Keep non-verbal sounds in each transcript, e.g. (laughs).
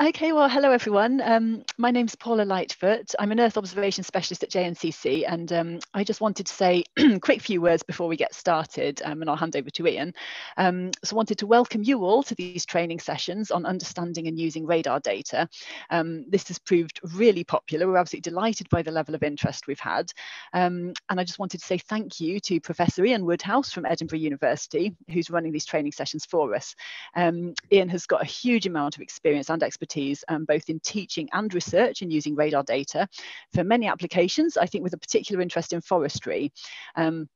Okay, well, hello everyone. Um, my name's Paula Lightfoot. I'm an Earth observation specialist at JNCC, and um, I just wanted to say a (clears throat) quick few words before we get started, um, and I'll hand over to Iain. Um, so, I wanted to welcome you all to these training sessions on understanding and using radar data. Um, this has proved really popular. We're absolutely delighted by the level of interest we've had, um, and I just wanted to say thank you to Professor Iain Woodhouse from Edinburgh University, who's running these training sessions for us. Iain has got a huge amount of experience and expertise expertise um, both in teaching and research and using radar data for many applications, I think with a particular interest in forestry. Um,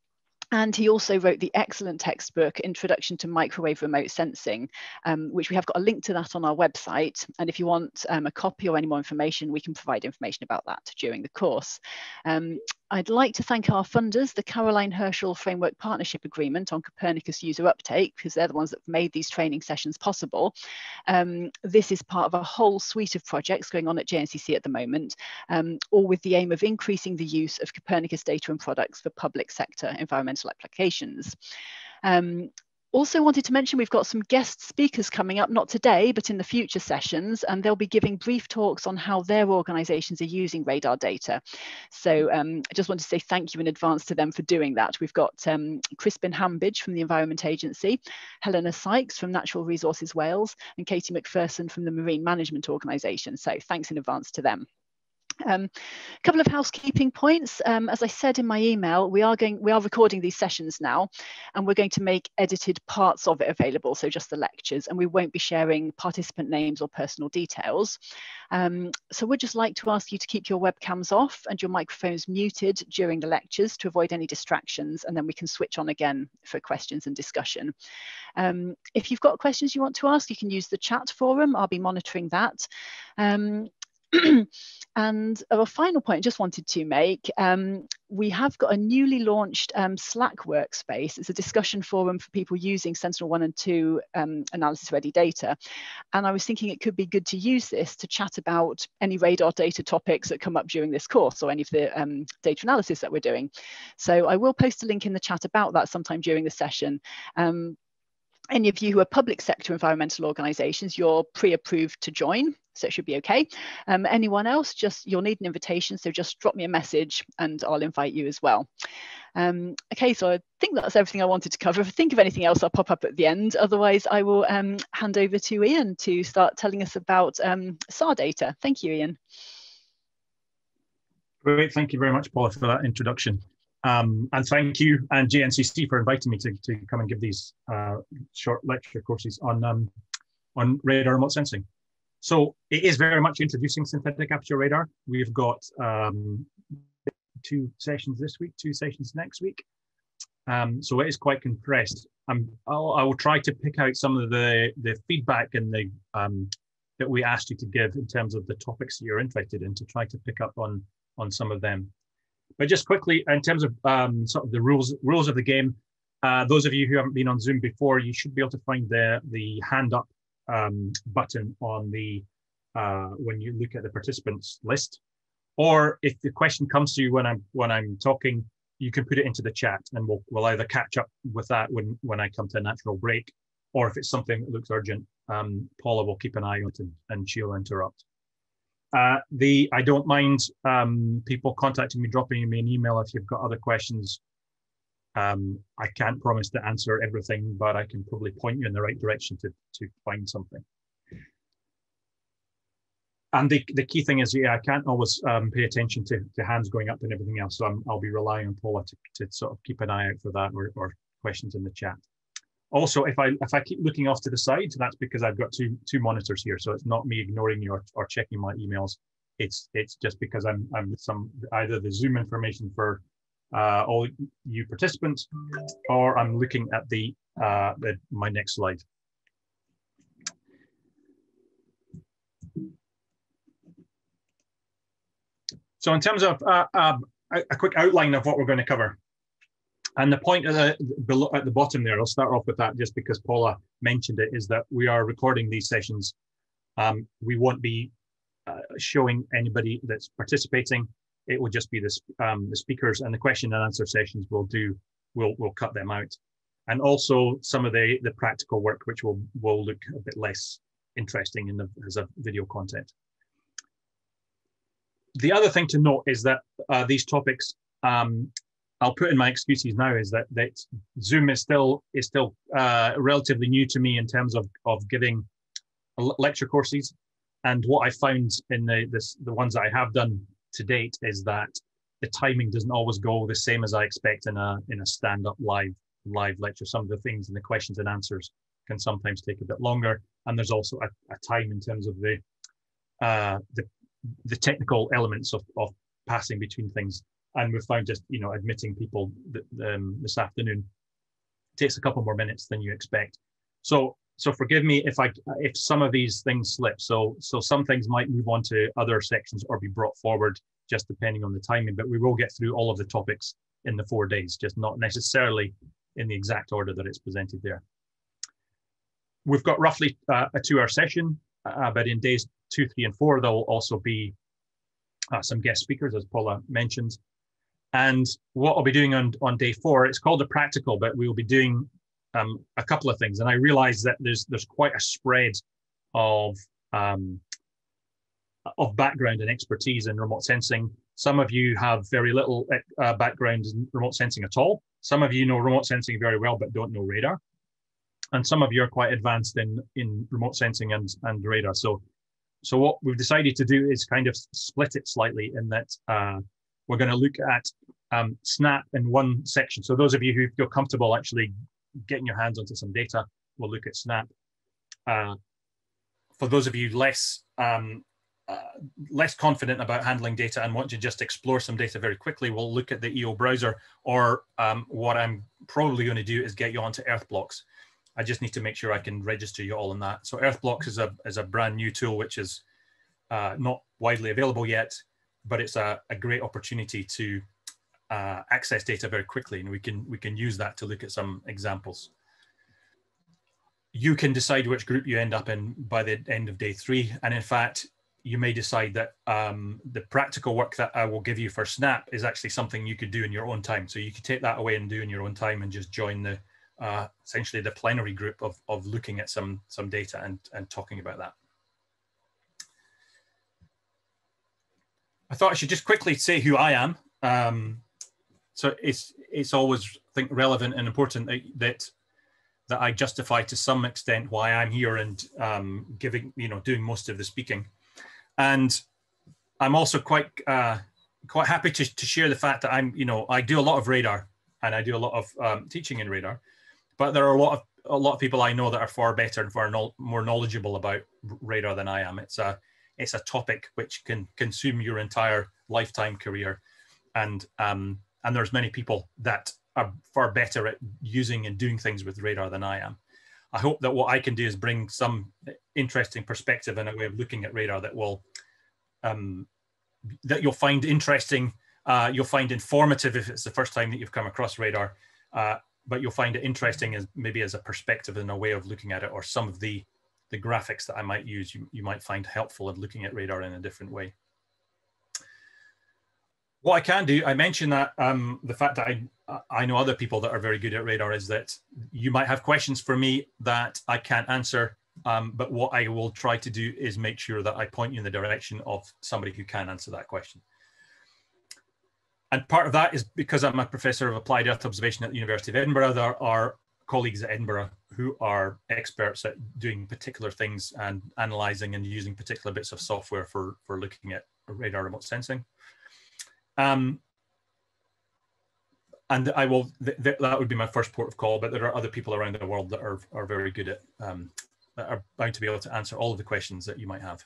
and he also wrote the excellent textbook, Introduction to Microwave Remote Sensing, um, which we have got a link to that on our website. And if you want um, a copy or any more information, we can provide information about that during the course. Um, I'd like to thank our funders, the Caroline Herschel Framework Partnership Agreement on Copernicus user uptake, because they're the ones that made these training sessions possible. Um, this is part of a whole suite of projects going on at JNCC at the moment, um, all with the aim of increasing the use of Copernicus data and products for public sector environmental applications. Um, also wanted to mention we've got some guest speakers coming up, not today, but in the future sessions, and they'll be giving brief talks on how their organisations are using radar data. So um, I just want to say thank you in advance to them for doing that. We've got um, Crispin Hambidge from the Environment Agency, Helena Sykes from Natural Resources Wales, and Katie McPherson from the Marine Management Organisation. So thanks in advance to them. Um, a couple of housekeeping points. Um, as I said in my email, we are going, we are recording these sessions now, and we're going to make edited parts of it available, so just the lectures, and we won't be sharing participant names or personal details. Um, so we'd just like to ask you to keep your webcams off and your microphones muted during the lectures to avoid any distractions, and then we can switch on again for questions and discussion. Um, if you've got questions you want to ask, you can use the chat forum. I'll be monitoring that. Um, (clears throat) and a final point I just wanted to make, um, we have got a newly launched um, Slack workspace. It's a discussion forum for people using Sentinel-1 and 2 um, analysis-ready data. And I was thinking it could be good to use this to chat about any radar data topics that come up during this course or any of the um, data analysis that we're doing. So I will post a link in the chat about that sometime during the session. Um, any of you who are public sector environmental organisations, you're pre-approved to join, so it should be okay. Um, anyone else, just you'll need an invitation, so just drop me a message and I'll invite you as well. Um, okay, so I think that's everything I wanted to cover. If I think of anything else, I'll pop up at the end. Otherwise, I will um, hand over to Iain to start telling us about um, SAR data. Thank you, Iain. Great, thank you very much, Paula, for that introduction. Um, and thank you and JNCC for inviting me to, to come and give these uh, short lecture courses on, um, on radar remote sensing. So it is very much introducing synthetic aperture radar. We've got um, two sessions this week, two sessions next week. Um, so it is quite compressed. Um, I'll, I will try to pick out some of the, the feedback and the um, that we asked you to give in terms of the topics that you're interested in to try to pick up on, on some of them. But just quickly, in terms of um, sort of the rules rules of the game, uh, those of you who haven't been on Zoom before, you should be able to find the the hand up um, button on the uh, when you look at the participants list. Or if the question comes to you when I'm when I'm talking, you can put it into the chat, and we'll we'll either catch up with that when when I come to a natural break, or if it's something that looks urgent, um, Paula will keep an eye on it and she'll interrupt. Uh, the I don't mind um, people contacting me, dropping me an email if you've got other questions. Um, I can't promise to answer everything, but I can probably point you in the right direction to, to find something. And the, the key thing is, yeah, I can't always um, pay attention to, to hands going up and everything else. So i will be relying on Paula to, to sort of keep an eye out for that or, or questions in the chat. Also, if I if I keep looking off to the side, that's because I've got two two monitors here. So it's not me ignoring you or, or checking my emails. It's it's just because I'm I'm some either the Zoom information for uh, all you participants, or I'm looking at the, uh, my next slide. So in terms of uh, uh, a quick outline of what we're going to cover. And the point at the, below, at the bottom there, I'll start off with that just because Paula mentioned it, is that we are recording these sessions. Um, we won't be uh, showing anybody that's participating. It will just be the, um, the speakers and the question and answer sessions we'll do, we'll, we'll cut them out. And also some of the, the practical work, which will, will look a bit less interesting in the, as a video content. The other thing to note is that uh, these topics, um, I'll put in my excuses now, is that that Zoom is still is still uh, relatively new to me in terms of of giving lecture courses. And what I found in the this, the ones that I have done to date is that the timing doesn't always go the same as I expect in a in a stand up live live lecture. Some of the things and the questions and answers can sometimes take a bit longer, and there's also a, a time in terms of the uh, the the technical elements of, of passing between things. And we've found just you know admitting people um, this afternoon takes a couple more minutes than you expect. So so forgive me if I if some of these things slip. So so some things might move on to other sections or be brought forward just depending on the timing. But we will get through all of the topics in the four days, just not necessarily in the exact order that it's presented there. We've got roughly uh, a two-hour session, uh, but in days two, three, and four, there will also be uh, some guest speakers, as Paula mentioned. And what I'll be doing on, on day four, it's called a practical, but we will be doing um, a couple of things. And I realize that there's there's quite a spread of um, of background and expertise in remote sensing. Some of you have very little uh, background in remote sensing at all. Some of you know remote sensing very well, but don't know radar. And some of you are quite advanced in, in remote sensing and, and radar. So, so what we've decided to do is kind of split it slightly in that uh, we're going to look at um, SNAP in one section. So those of you who feel comfortable actually getting your hands onto some data, we'll look at SNAP. Uh, for those of you less um, uh, less confident about handling data and want to just explore some data very quickly, we'll look at the EO browser. Or um, what I'm probably going to do is get you onto Earth Blox. I just need to make sure I can register you all in that. So Earth Blox is a is a brand new tool which is uh, not widely available yet, but it's a, a great opportunity to uh, access data very quickly, and we can we can use that to look at some examples. You can decide which group you end up in by the end of day three, and in fact, you may decide that um, the practical work that I will give you for Snap is actually something you could do in your own time. So you could take that away and do in your own time and just join the uh, essentially the plenary group of, of looking at some, some data and, and talking about that. I thought I should just quickly say who I am. Um, so it's it's always I think relevant and important that, that that I justify to some extent why I'm here and um, giving you know doing most of the speaking. And I'm also quite uh, quite happy to, to share the fact that I'm, you know, I do a lot of radar and I do a lot of um, teaching in radar, but there are a lot of a lot of people I know that are far better and far no, more knowledgeable about radar than I am. It's a it's a topic which can consume your entire lifetime career, and um, and there's many people that are far better at using and doing things with radar than I am. I hope that what I can do is bring some interesting perspective and a way of looking at radar that will um, that you'll find interesting. Uh, you'll find informative if it's the first time that you've come across radar, uh, but you'll find it interesting as maybe as a perspective and a way of looking at it, or some of the the graphics that I might use you, you might find helpful in looking at radar in a different way. What I can do, I mentioned that um, the fact that I I know other people that are very good at radar is that you might have questions for me that I can't answer. Um, but what I will try to do is make sure that I point you in the direction of somebody who can answer that question. And part of that is because I'm a professor of applied Earth observation at the University of Edinburgh, there are colleagues at Edinburgh who are experts at doing particular things and analyzing and using particular bits of software for, for looking at radar remote sensing. Um, and I will. Th th that would be my first port of call. But there are other people around the world that are are very good at um, are bound to be able to answer all of the questions that you might have.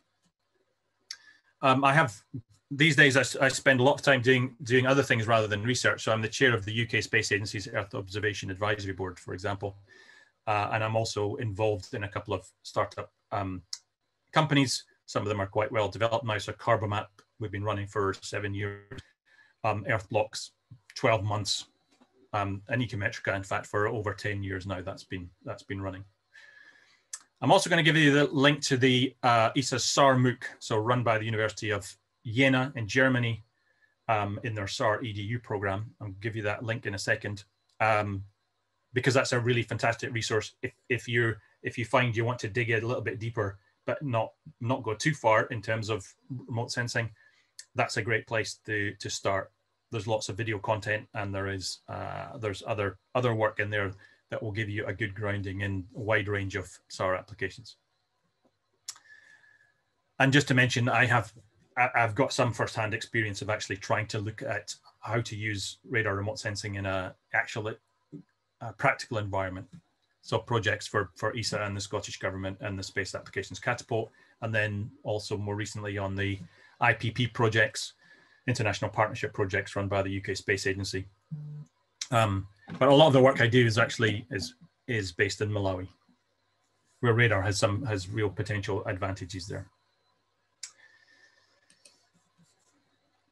Um, I have these days. I, I, spend a lot of time doing doing other things rather than research. So I'm the chair of the UK Space Agency's Earth Observation Advisory Board, for example, uh, and I'm also involved in a couple of startup um, companies. Some of them are quite well developed now. So Carbomap, we've been running for seven years. Um, Earth Blox, 12 months um, and Ecometrica, in fact, for over 10 years now, that's been, that's been running. I'm also going to give you the link to the uh, ESA SAR MOOC, so run by the University of Jena in Germany um, in their SAR EDU program. I'll give you that link in a second um, because that's a really fantastic resource. If, if, you if you find you want to dig it a little bit deeper but not not go too far in terms of remote sensing, that's a great place to to start. There's lots of video content, and there is uh, there's other other work in there that will give you a good grounding in a wide range of SAR applications. And just to mention, I have I've got some first-hand experience of actually trying to look at how to use radar remote sensing in a actual a practical environment. So projects for, for ESA and the Scottish Government and the Space Applications Catapult, and then also more recently on the IPP projects, international partnership projects run by the UK Space Agency. Um, but a lot of the work I do is actually is is based in Malawi, where radar has some has real potential advantages there.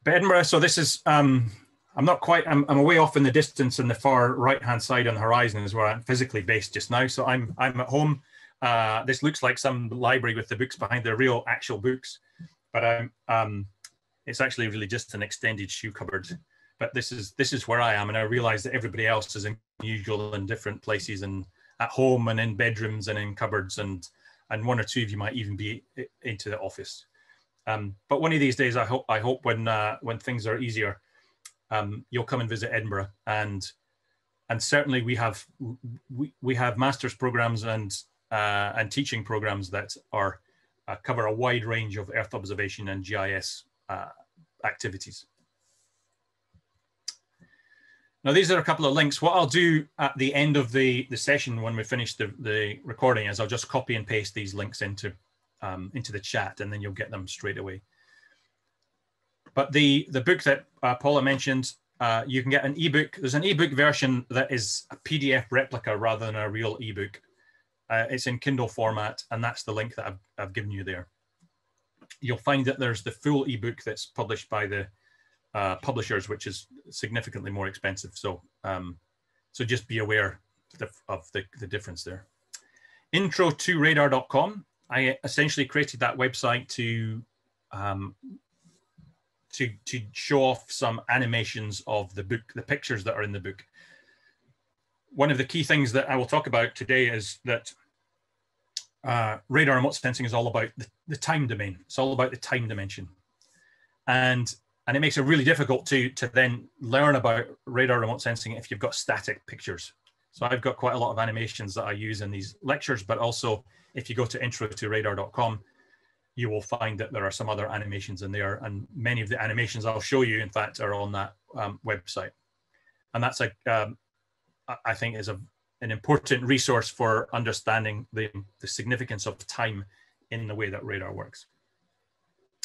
But Edinburgh, so this is um, I'm not quite, I'm, I'm away off in the distance in the far right-hand side on the horizon is where I'm physically based just now. So I'm, I'm at home. Uh, this looks like some library with the books behind the real actual books, but I'm, um, it's actually really just an extended shoe cupboard. But this is, this is where I am. And I realize that everybody else is in unusual in different places and at home and in bedrooms and in cupboards and, and one or two of you might even be into the office. Um, but one of these days, I hope, I hope when, uh, when things are easier, um, you'll come and visit Edinburgh and and certainly we have we, we have master's programs and uh, and teaching programs that are uh, cover a wide range of Earth observation and GIS uh, activities. Now these are a couple of links. What I'll do at the end of the, the session when we finish the, the recording is I'll just copy and paste these links into um, into the chat and then you'll get them straight away. But the, the book that uh, Paula mentioned, uh, you can get an ebook. There's an ebook version that is a PDF replica rather than a real ebook. Uh, it's in Kindle format, and that's the link that I've, I've given you there. You'll find that there's the full ebook that's published by the uh, publishers, which is significantly more expensive. So, um, so just be aware of the, the difference there. Intro to radar.com. I essentially created that website to um, to to show off some animations of the book, the pictures that are in the book. One of the key things that I will talk about today is that uh, radar remote sensing is all about the, the time domain. It's all about the time dimension, and and it makes it really difficult to to then learn about radar remote sensing if you've got static pictures. So I've got quite a lot of animations that I use in these lectures, but also if you go to intro to radar.com, you will find that there are some other animations in there. And many of the animations I'll show you, in fact, are on that um, website. And that's a, um, I think is a, an important resource for understanding the, the significance of time in the way that radar works.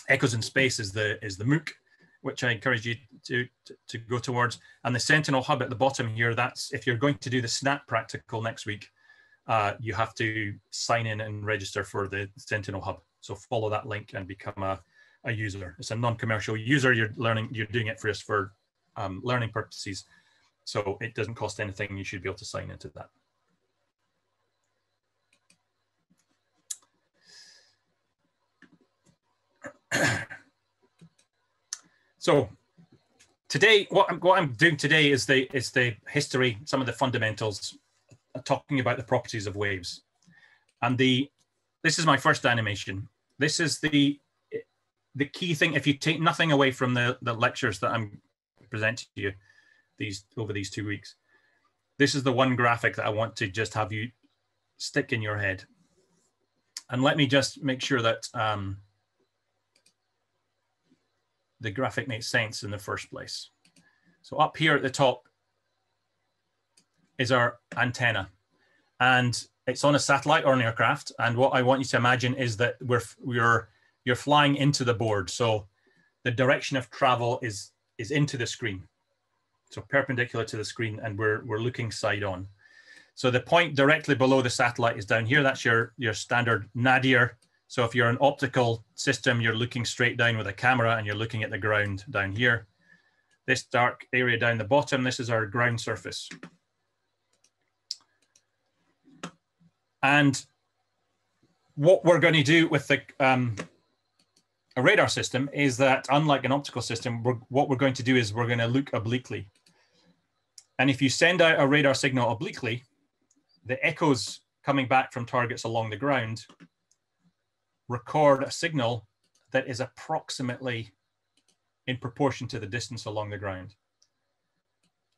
Echoes in Space is the, is the MOOC, which I encourage you to, to, to go towards. And the Sentinel Hub at the bottom here, that's if you're going to do the SNAP practical next week, uh, you have to sign in and register for the Sentinel Hub. So follow that link and become a, a user. It's a non-commercial user. You're learning, you're doing it for us for um, learning purposes. So it doesn't cost anything. You should be able to sign into that. (clears throat) so today, what I'm, what I'm doing today is the, is the history, some of the fundamentals, uh, talking about the properties of waves. And the, this is my first animation this is the the key thing. If you take nothing away from the the lectures that I'm presenting to you these over these two weeks, this is the one graphic that I want to just have you stick in your head. And let me just make sure that um, the graphic makes sense in the first place. So up here at the top is our antenna. And it's on a satellite or an aircraft. And what I want you to imagine is that we're, we're, you're flying into the board. So the direction of travel is, is into the screen. So perpendicular to the screen and we're, we're looking side on. So the point directly below the satellite is down here. That's your, your standard nadir. So if you're an optical system, you're looking straight down with a camera and you're looking at the ground down here. This dark area down the bottom, this is our ground surface. And what we're going to do with the um, a radar system is that unlike an optical system, we're, what we're going to do is we're going to look obliquely. And if you send out a radar signal obliquely, the echoes coming back from targets along the ground record a signal that is approximately in proportion to the distance along the ground.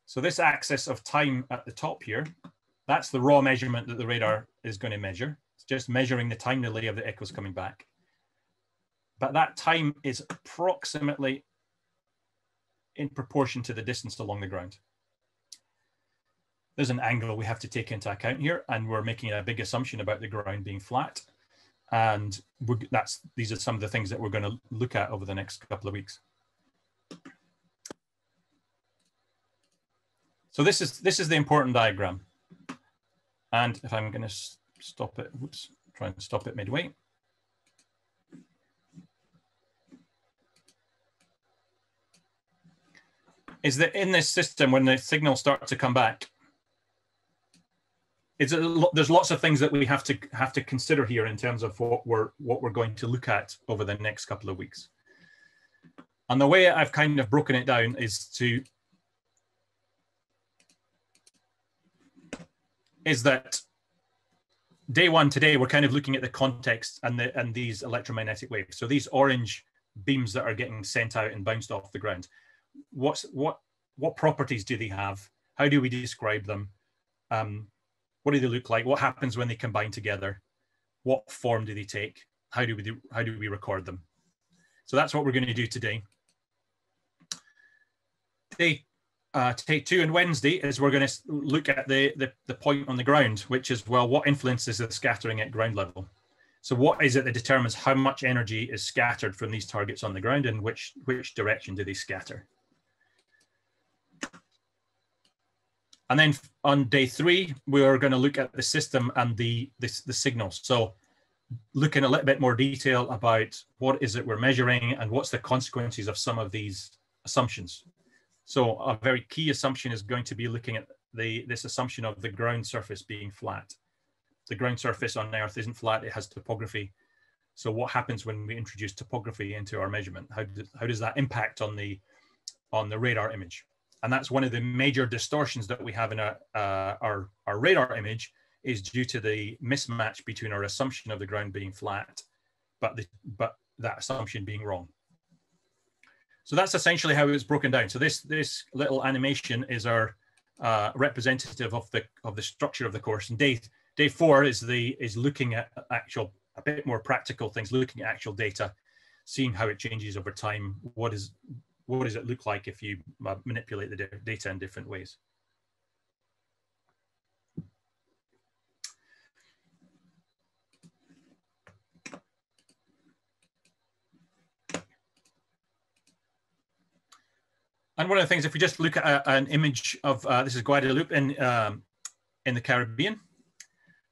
So this axis of time at the top here, that's the raw measurement that the radar is going to measure. It's just measuring the time delay of the echoes coming back. But that time is approximately in proportion to the distance along the ground. There's an angle we have to take into account here, and we're making a big assumption about the ground being flat. And that's these are some of the things that we're going to look at over the next couple of weeks. So this is this is the important diagram. And if I'm going to stop it, whoops, try and stop it midway. Is that in this system, when the signals start to come back, it's a, there's lots of things that we have to have to consider here in terms of what we're what we're going to look at over the next couple of weeks. And the way I've kind of broken it down is to is that day one today we're kind of looking at the context and the and these electromagnetic waves. So these orange beams that are getting sent out and bounced off the ground. What's what what properties do they have? How do we describe them? Um, what do they look like? What happens when they combine together? What form do they take? How do we do, how do we record them? So that's what we're going to do today. Day uh, take two and Wednesday is we're going to look at the, the, the point on the ground, which is, well, what influences the scattering at ground level? So what is it that determines how much energy is scattered from these targets on the ground and which, which direction do they scatter? And then on day three, we're going to look at the system and the, the, the signals. So looking a little bit more detail about what is it we're measuring and what's the consequences of some of these assumptions. So a very key assumption is going to be looking at the this assumption of the ground surface being flat. The ground surface on Earth isn't flat, it has topography. So what happens when we introduce topography into our measurement? How, do, how does that impact on the, on the radar image? And that's one of the major distortions that we have in our, uh, our, our radar image is due to the mismatch between our assumption of the ground being flat, but, the, but that assumption being wrong. So that's essentially how it's broken down. So this this little animation is our uh, representative of the of the structure of the course. And day day four is the is looking at actual a bit more practical things, looking at actual data, seeing how it changes over time. What is what does it look like if you manipulate the data in different ways? And one of the things, if we just look at a, an image of uh, this is Guadeloupe in um, in the Caribbean,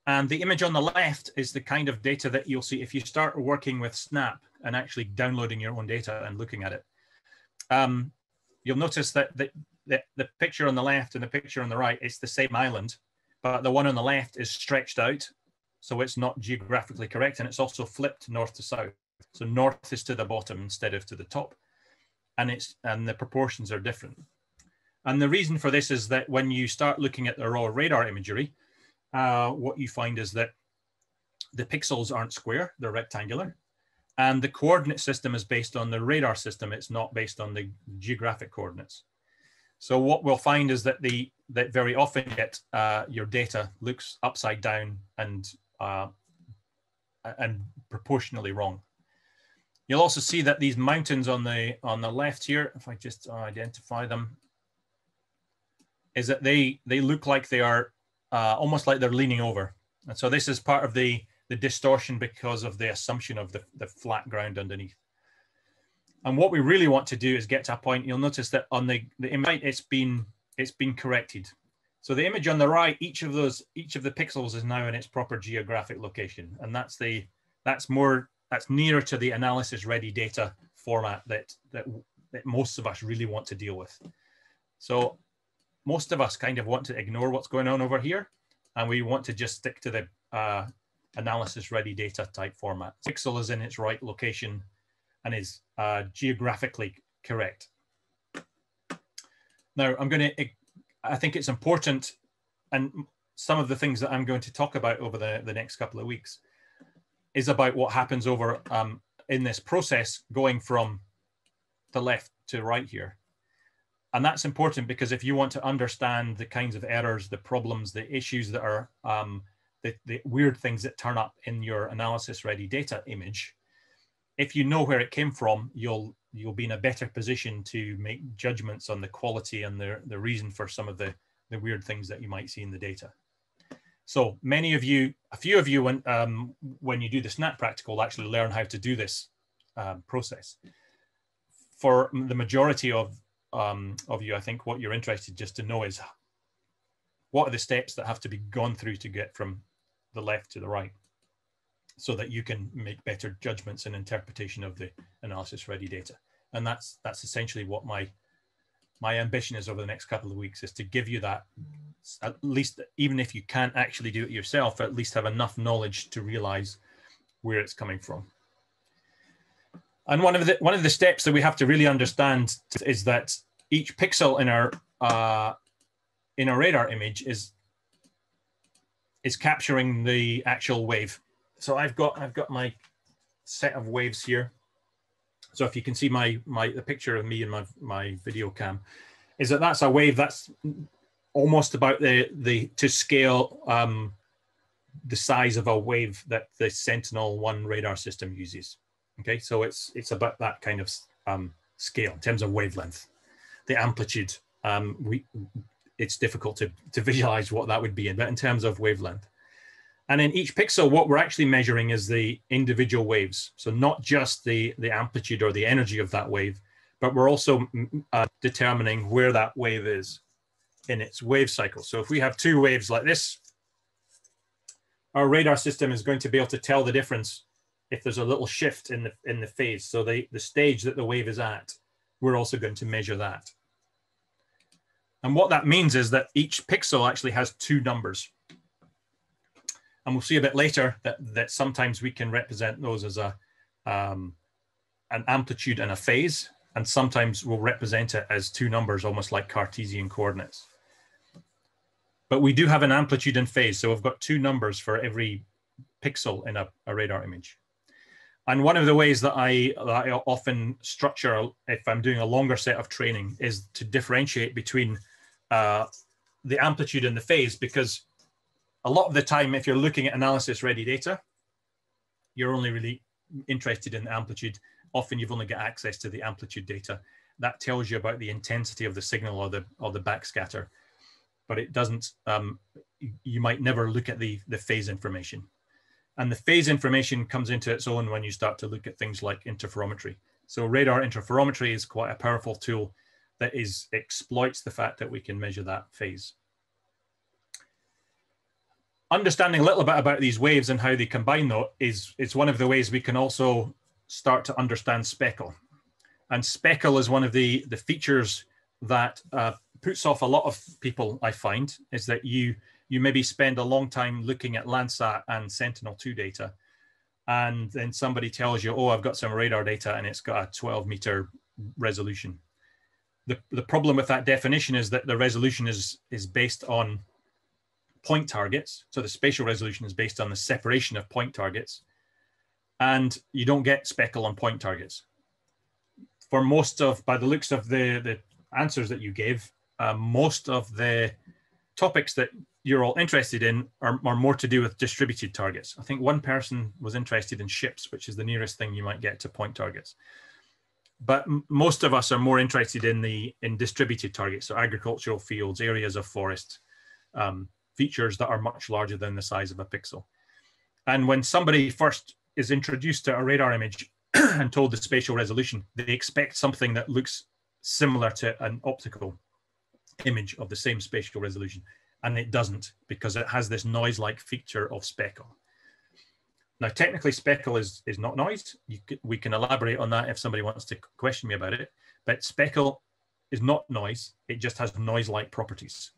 and the image on the left is the kind of data that you'll see if you start working with Snap and actually downloading your own data and looking at it. Um, you'll notice that the, the, the picture on the left and the picture on the right, it's the same island, but the one on the left is stretched out, so it's not geographically correct, and it's also flipped north to south. So north is to the bottom instead of to the top and it's and the proportions are different. And the reason for this is that when you start looking at the raw radar imagery, uh, what you find is that the pixels aren't square, they're rectangular. And the coordinate system is based on the radar system. It's not based on the geographic coordinates. So what we'll find is that the that very often get uh, your data looks upside down and uh, and proportionally wrong. You'll also see that these mountains on the on the left here, if I just identify them, is that they they look like they are uh, almost like they're leaning over. And so this is part of the the distortion because of the assumption of the, the flat ground underneath. And what we really want to do is get to a point. You'll notice that on the the image, it's been it's been corrected. So the image on the right, each of those each of the pixels is now in its proper geographic location, and that's the that's more that's nearer to the analysis ready data format that, that, that most of us really want to deal with. So most of us kind of want to ignore what's going on over here and we want to just stick to the uh, analysis ready data type format. Pixel is in its right location and is uh, geographically correct. Now I'm going to, I think it's important and some of the things that I'm going to talk about over the, the next couple of weeks is about what happens over um, in this process going from the left to right here. And that's important because if you want to understand the kinds of errors, the problems, the issues that are, um, the, the weird things that turn up in your analysis ready data image, if you know where it came from, you'll you'll be in a better position to make judgments on the quality and the, the reason for some of the, the weird things that you might see in the data. So many of you, a few of you, when, um, when you do the SNAP practical, actually learn how to do this um, process. For the majority of, um, of you, I think what you're interested just to know is what are the steps that have to be gone through to get from the left to the right so that you can make better judgments and interpretation of the analysis ready data. And that's, that's essentially what my, my ambition is over the next couple of weeks is to give you that at least even if you can't actually do it yourself, at least have enough knowledge to realize where it's coming from. And one of the one of the steps that we have to really understand is that each pixel in our uh, in our radar image is is capturing the actual wave. So I've got I've got my set of waves here. So if you can see my my the picture of me and my my video cam, is that that's a wave that's almost about the the to scale um, the size of a wave that the Sentinel One radar system uses. Okay, so it's it's about that kind of um, scale in terms of wavelength. The amplitude, um, we it's difficult to to visualize what that would be in, but in terms of wavelength. And in each pixel, what we're actually measuring is the individual waves. So not just the, the amplitude or the energy of that wave, but we're also uh, determining where that wave is in its wave cycle. So if we have two waves like this, our radar system is going to be able to tell the difference if there's a little shift in the in the phase. So the, the stage that the wave is at, we're also going to measure that. And what that means is that each pixel actually has two numbers. And we'll see a bit later that, that sometimes we can represent those as a um, an amplitude and a phase, and sometimes we'll represent it as two numbers, almost like Cartesian coordinates. But we do have an amplitude and phase. So we've got two numbers for every pixel in a, a radar image. And one of the ways that I, that I often structure if I'm doing a longer set of training is to differentiate between uh, the amplitude and the phase because a lot of the time, if you're looking at analysis ready data, you're only really interested in the amplitude. Often you've only got access to the amplitude data. That tells you about the intensity of the signal or the, or the backscatter but it doesn't, um, you might never look at the, the phase information. And the phase information comes into its own when you start to look at things like interferometry. So radar interferometry is quite a powerful tool that is exploits the fact that we can measure that phase. Understanding a little bit about these waves and how they combine though is, is one of the ways we can also start to understand speckle. And speckle is one of the, the features that uh, puts off a lot of people, I find, is that you you maybe spend a long time looking at Landsat and Sentinel-2 data, and then somebody tells you, oh, I've got some radar data and it's got a 12 meter resolution. The, the problem with that definition is that the resolution is, is based on point targets. So the spatial resolution is based on the separation of point targets. And you don't get speckle on point targets. For most of, by the looks of the, the answers that you gave, uh, most of the topics that you're all interested in are, are, more to do with distributed targets. I think one person was interested in ships, which is the nearest thing you might get to point targets. But most of us are more interested in the in distributed targets, so agricultural fields, areas of forest, um, features that are much larger than the size of a pixel. And when somebody first is introduced to a radar image (clears throat) and told the spatial resolution, they expect something that looks similar to an optical image of the same spatial resolution. And it doesn't because it has this noise-like feature of speckle. Now, technically, speckle is, is not noise. We can elaborate on that if somebody wants to question me about it. But speckle is not noise. It just has noise-like properties.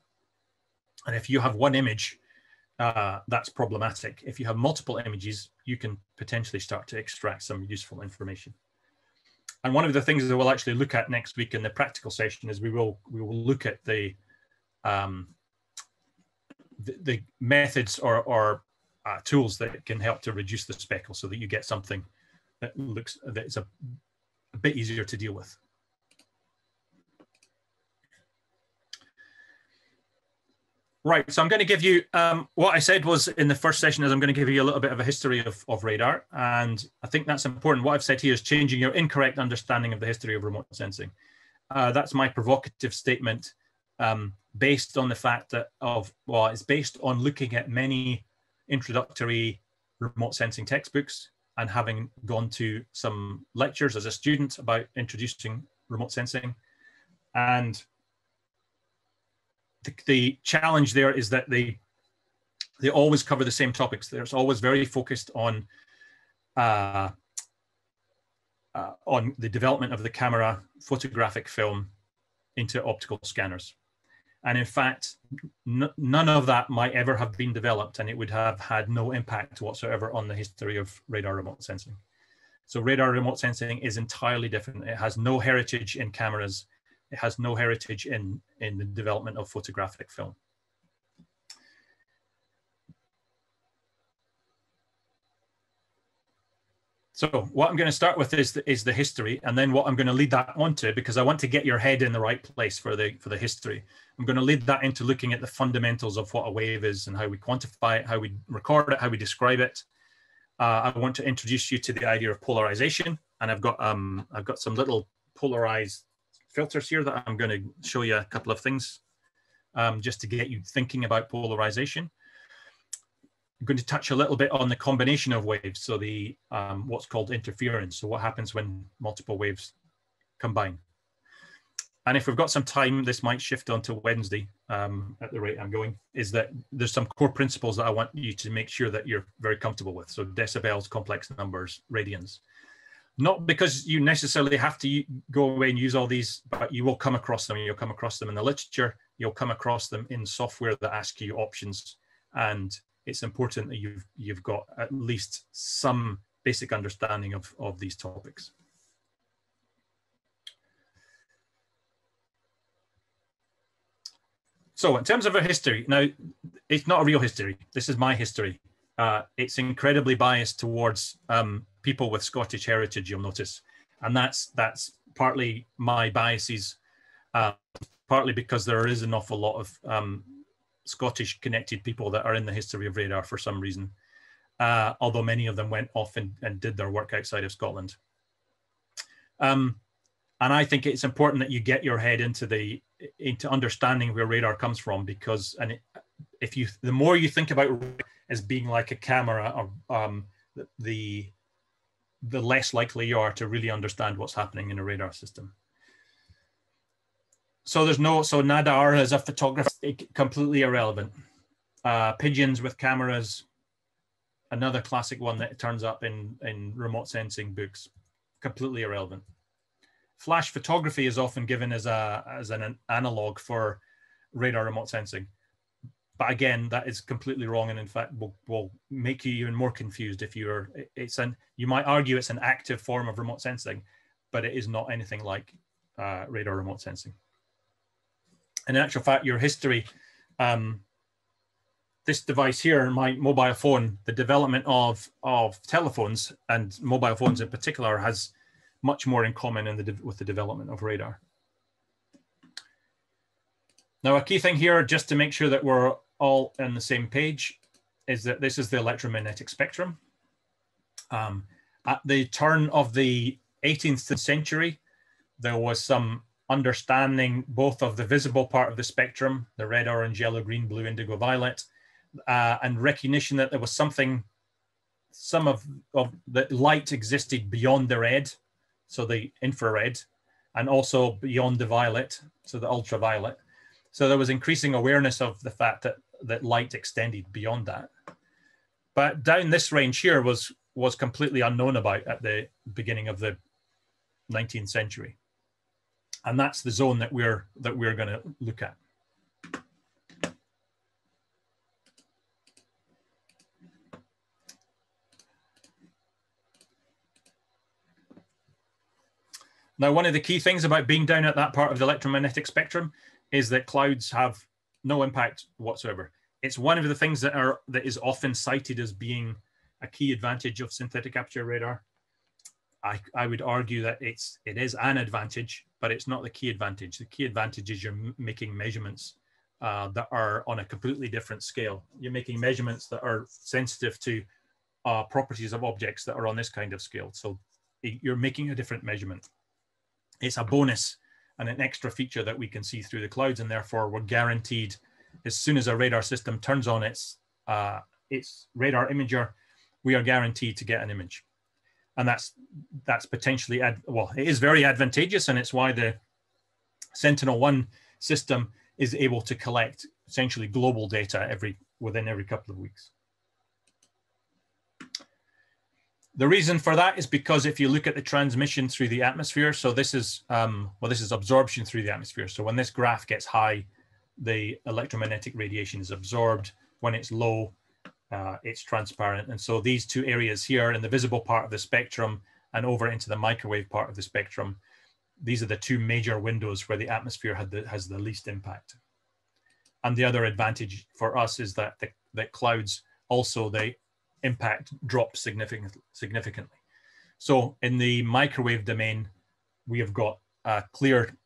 And if you have one image, uh, that's problematic. If you have multiple images, you can potentially start to extract some useful information. And one of the things that we'll actually look at next week in the practical session is we will we will look at the um, the, the, methods or, or uh, tools that can help to reduce the speckle so that you get something that looks that is a, a bit easier to deal with. Right, so I'm going to give you, um, what I said was in the first session is I'm going to give you a little bit of a history of, of radar. And I think that's important. What I've said here is changing your incorrect understanding of the history of remote sensing. Uh, that's my provocative statement um, based on the fact that of, well, it's based on looking at many introductory remote sensing textbooks and having gone to some lectures as a student about introducing remote sensing. And the, the challenge there is that they they always cover the same topics. There's always very focused on uh, uh, on the development of the camera photographic film into optical scanners. And in fact, none of that might ever have been developed and it would have had no impact whatsoever on the history of radar remote sensing. So radar remote sensing is entirely different. It has no heritage in cameras. It has no heritage in, in the development of photographic film. So what I'm going to start with is the, is the history, and then what I'm going to lead that onto, because I want to get your head in the right place for the for the history. I'm going to lead that into looking at the fundamentals of what a wave is and how we quantify it, how we record it, how we describe it. Uh, I want to introduce you to the idea of polarization, and I've got um I've got some little polarized filters here that I'm going to show you a couple of things um, just to get you thinking about polarization. I'm going to touch a little bit on the combination of waves, so the um, what's called interference. So what happens when multiple waves combine? And if we've got some time, this might shift on to Wednesday um, at the rate I'm going, is that there's some core principles that I want you to make sure that you're very comfortable with. So decibels, complex numbers, radians. Not because you necessarily have to go away and use all these, but you will come across them. You'll come across them in the literature. You'll come across them in software that ask you options and it's important that you've you've got at least some basic understanding of, of these topics. So in terms of a history, now it's not a real history. This is my history. Uh, it's incredibly biased towards um, people with Scottish heritage. You'll notice, and that's that's partly my biases, uh, partly because there is an awful lot of um, Scottish connected people that are in the history of radar for some reason, uh, although many of them went off and, and did their work outside of Scotland. Um, and I think it's important that you get your head into the into understanding where radar comes from because and it, if you the more you think about as being like a camera or um, the the less likely you are to really understand what's happening in a radar system. So there's no, so Nadar as a photographer, completely irrelevant. Uh, pigeons with cameras, another classic one that turns up in, in remote sensing books, completely irrelevant. Flash photography is often given as, a, as an analog for radar remote sensing. But again, that is completely wrong, and in fact, will, will make you even more confused if you're. It's an you might argue it's an active form of remote sensing, but it is not anything like uh, radar remote sensing in actual fact, your history, um, this device here, my mobile phone, the development of, of telephones and mobile phones in particular has much more in common in the with the development of radar. Now, a key thing here, just to make sure that we're all on the same page, is that this is the electromagnetic spectrum. Um, at the turn of the 18th century, there was some understanding both of the visible part of the spectrum, the red, orange, yellow, green, blue, indigo, violet, uh, and recognition that there was something, some of, of the light existed beyond the red, so the infrared, and also beyond the violet, so the ultraviolet. So there was increasing awareness of the fact that, that light extended beyond that. But down this range here was, was completely unknown about at the beginning of the 19th century and that's the zone that we're that we're going to look at. Now, one of the key things about being down at that part of the electromagnetic spectrum is that clouds have no impact whatsoever. it's one of the things that are that is often cited as being a key advantage of synthetic aperture radar. I, I would argue that it's it is an advantage, but it's not the key advantage. The key advantage is you're making measurements uh, that are on a completely different scale. You're making measurements that are sensitive to uh, properties of objects that are on this kind of scale. So you're making a different measurement. It's a bonus and an extra feature that we can see through the clouds, and therefore we're guaranteed as soon as a radar system turns on its uh, its radar imager, we are guaranteed to get an image, and that's that's potentially ad, well, it is very advantageous, and it's why the Sentinel One system is able to collect essentially global data every within every couple of weeks. The reason for that is because if you look at the transmission through the atmosphere, so this is, um, well, this is absorption through the atmosphere. So when this graph gets high, the electromagnetic radiation is absorbed. When it's low, uh, it's transparent. And so these two areas here in the visible part of the spectrum and over into the microwave part of the spectrum, these are the two major windows where the atmosphere the, has the least impact. And the other advantage for us is that the that clouds also they impact drops significantly. significantly. So in the microwave domain, we have got a clear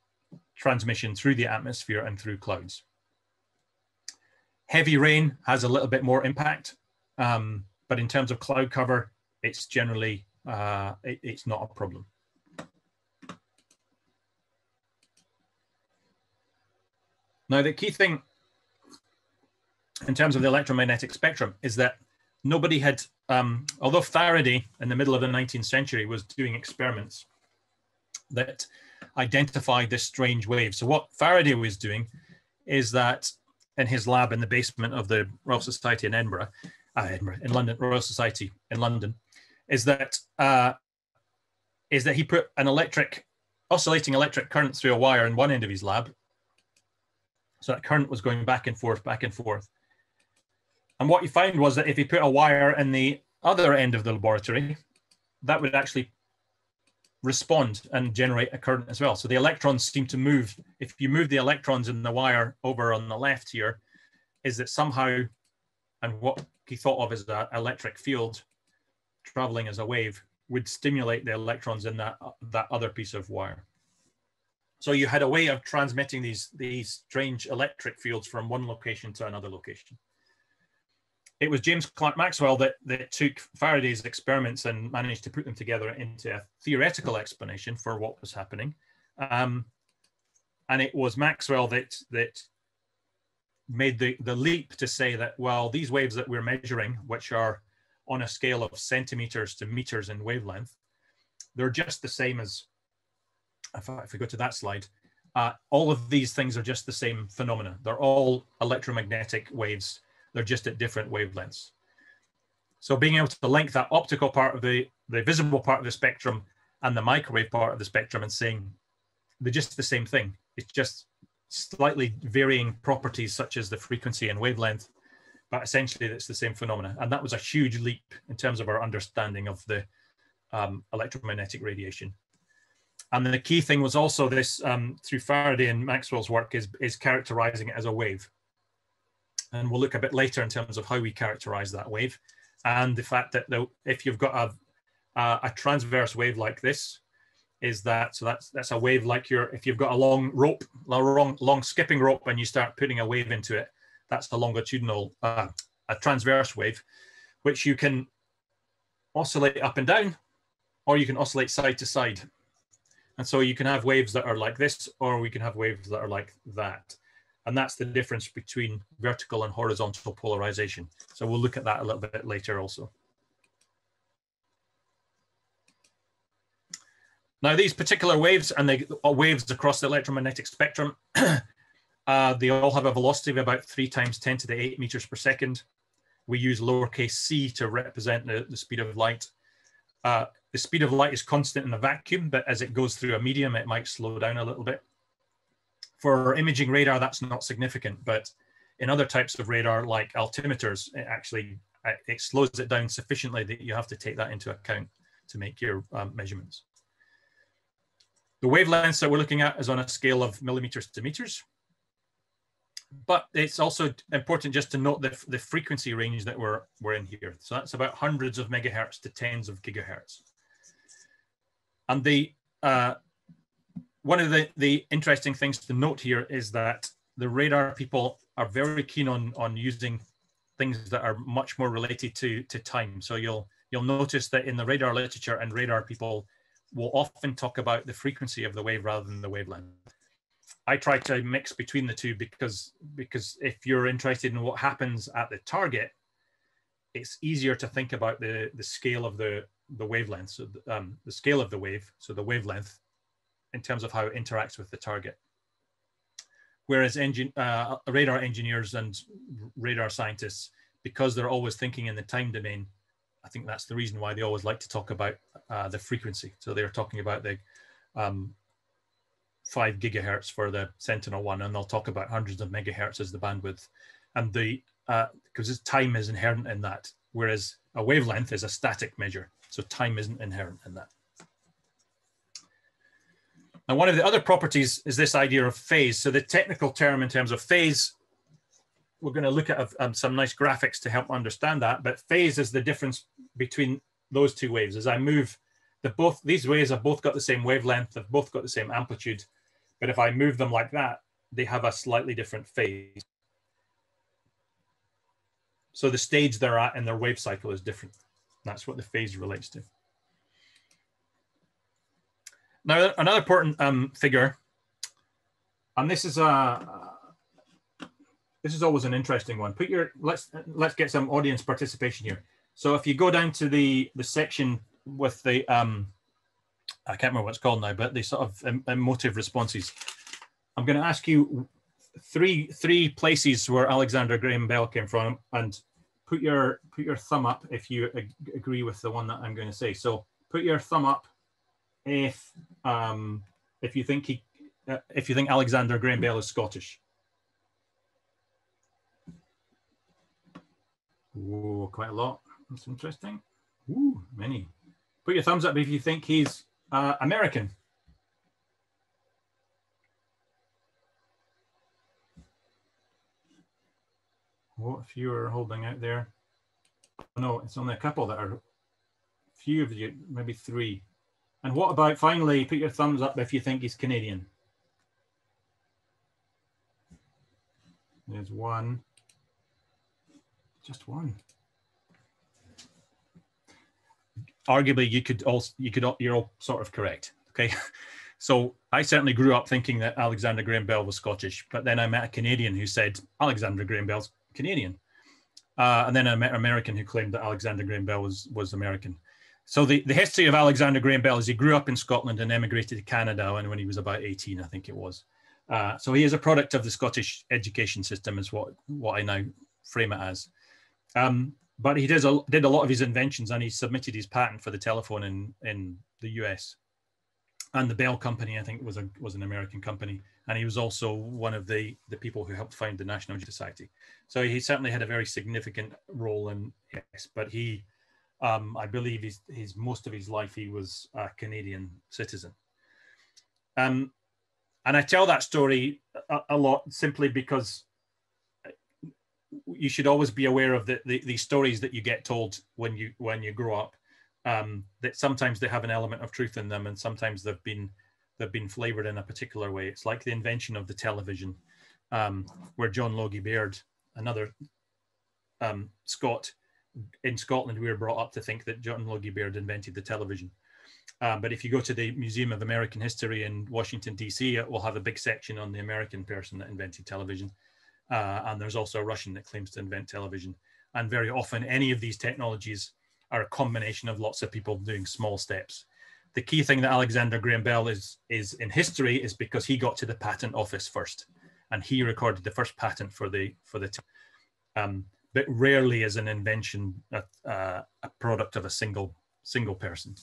transmission through the atmosphere and through clouds. Heavy rain has a little bit more impact, um, but in terms of cloud cover, it's generally, uh, it, it's not a problem. Now, the key thing in terms of the electromagnetic spectrum is that nobody had, um, although Faraday in the middle of the 19th century was doing experiments that identified this strange wave. So what Faraday was doing is that in his lab in the basement of the Royal Society in Edinburgh, uh, Edinburgh in London, Royal Society in London, is that uh, is that he put an electric oscillating electric current through a wire in one end of his lab. So that current was going back and forth, back and forth. And what he found was that if you put a wire in the other end of the laboratory, that would actually respond and generate a current as well. So the electrons seem to move. If you move the electrons in the wire over on the left here, is that somehow, and what he thought of as an electric field traveling as a wave would stimulate the electrons in that, that other piece of wire. So you had a way of transmitting these, these strange electric fields from one location to another location it was James Clerk Maxwell that, that took Faraday's experiments and managed to put them together into a theoretical explanation for what was happening. Um, and it was Maxwell that, that made the, the leap to say that, well, these waves that we're measuring, which are on a scale of centimeters to meters in wavelength, they're just the same as, if, I, if we go to that slide, uh, all of these things are just the same phenomena. They're all electromagnetic waves they're just at different wavelengths. So being able to link that optical part of the, the visible part of the spectrum and the microwave part of the spectrum and saying they're just the same thing. It's just slightly varying properties such as the frequency and wavelength, but essentially it's the same phenomena. And that was a huge leap in terms of our understanding of the um, electromagnetic radiation. And the key thing was also this um, through Faraday and Maxwell's work is, is characterizing it as a wave. And we'll look a bit later in terms of how we characterize that wave. And the fact that if you've got a, a, a transverse wave like this, is that so that's that's a wave like your if you've got a long rope a long long skipping rope and you start putting a wave into it that's the longitudinal uh, a transverse wave which you can oscillate up and down or you can oscillate side to side. And so you can have waves that are like this or we can have waves that are like that and that's the difference between vertical and horizontal polarization. So we'll look at that a little bit later also. Now these particular waves and the waves across the electromagnetic spectrum, (clears throat) uh, they all have a velocity of about three times 10 to the eight meters per second. We use lowercase c to represent the, the speed of light. Uh, the speed of light is constant in a vacuum, but as it goes through a medium, it might slow down a little bit. For imaging radar, that's not significant, but in other types of radar, like altimeters, it actually it slows it down sufficiently that you have to take that into account to make your um, measurements. The wavelengths that we're looking at is on a scale of millimeters to meters. but it's also important just to note the, the frequency range that we're, we're in here. So that's about hundreds of megahertz to tens of gigahertz. And the uh, one of the, the interesting things to note here is that the radar people are very keen on, on using things that are much more related to, to time. So you'll, you'll notice that in the radar literature and radar people will often talk about the frequency of the wave rather than the wavelength. I try to mix between the two because, because if you're interested in what happens at the target, it's easier to think about the, the scale of the, the wavelength, so the, um, the scale of the wave, so the wavelength, in terms of how it interacts with the target. Whereas engine, uh, radar engineers and radar scientists, because they're always thinking in the time domain, I think that's the reason why they always like to talk about uh, the frequency. So they're talking about the um, five gigahertz for the Sentinel-1, and they'll talk about hundreds of megahertz as the bandwidth. And the because uh, time is inherent in that, whereas a wavelength is a static measure, so time isn't inherent in that. And one of the other properties is this idea of phase. So the technical term in terms of phase, we're going to look at um, some nice graphics to help understand that. But phase is the difference between those two waves. As I move, the both these waves have both got the same wavelength, they've both got the same amplitude. But if I move them like that, they have a slightly different phase. So the stage they're at in their wave cycle is different. That's what the phase relates to. Now, another important um, figure, and this is a this is always an interesting one. Put your let's let's get some audience participation here. So if you go down to the the section with the um, I can't remember what it's called now, but the sort of emotive responses. I'm going to ask you three three places where Alexander Graham Bell came from, and put your put your thumb up if you ag agree with the one that I'm going to say. So put your thumb up if um, if you think he uh, if you think Alexander Graham Bell is Scottish. Oh, quite a lot. That's interesting. Ooh, many. Put your thumbs up if you think he's uh, American. What if you are holding out there? No, it's only a couple that are few of you, maybe three. And what about finally, put your thumbs up if you think he's Canadian. There's one. Just one. Arguably, you could also you could you're all sort of correct. Okay, (laughs) so I certainly grew up thinking that Alexander Graham Bell was Scottish, but then I met a Canadian who said Alexander Graham Bell's Canadian, uh, and then I met an American who claimed that Alexander Graham Bell was was American. So the, the history of Alexander Graham Bell is he grew up in Scotland and emigrated to Canada when, when he was about 18, I think it was. Uh, so he is a product of the Scottish education system is what, what I now frame it as. Um, but he does a, did a lot of his inventions and he submitted his patent for the telephone in, in the US. And the Bell Company, I think, was a was an American company, and he was also one of the the people who helped found the National Society. So he certainly had a very significant role in yes, but he um, I believe he's, he's, most of his life he was a Canadian citizen. Um, and I tell that story a, a, lot simply because you should always be aware of the, the, the, stories that you get told when you when you grow up. Um, that sometimes they have an element of truth in them, and sometimes they've been they've been flavored in a particular way. It's like the invention of the television, um, where John Logie Baird, another um, Scot, in Scotland, we were brought up to think that John Logie Baird invented the television. Um, but if you go to the Museum of American History in Washington, D.C., it will have a big section on the American person that invented television. Uh, and there's also a Russian that claims to invent television. And very often, any of these technologies are a combination of lots of people doing small steps. The key thing that Alexander Graham Bell is, is in history is because he got to the patent office first, and he recorded the first patent for the for the. Um, but rarely is an invention a, uh, a product of a single single person.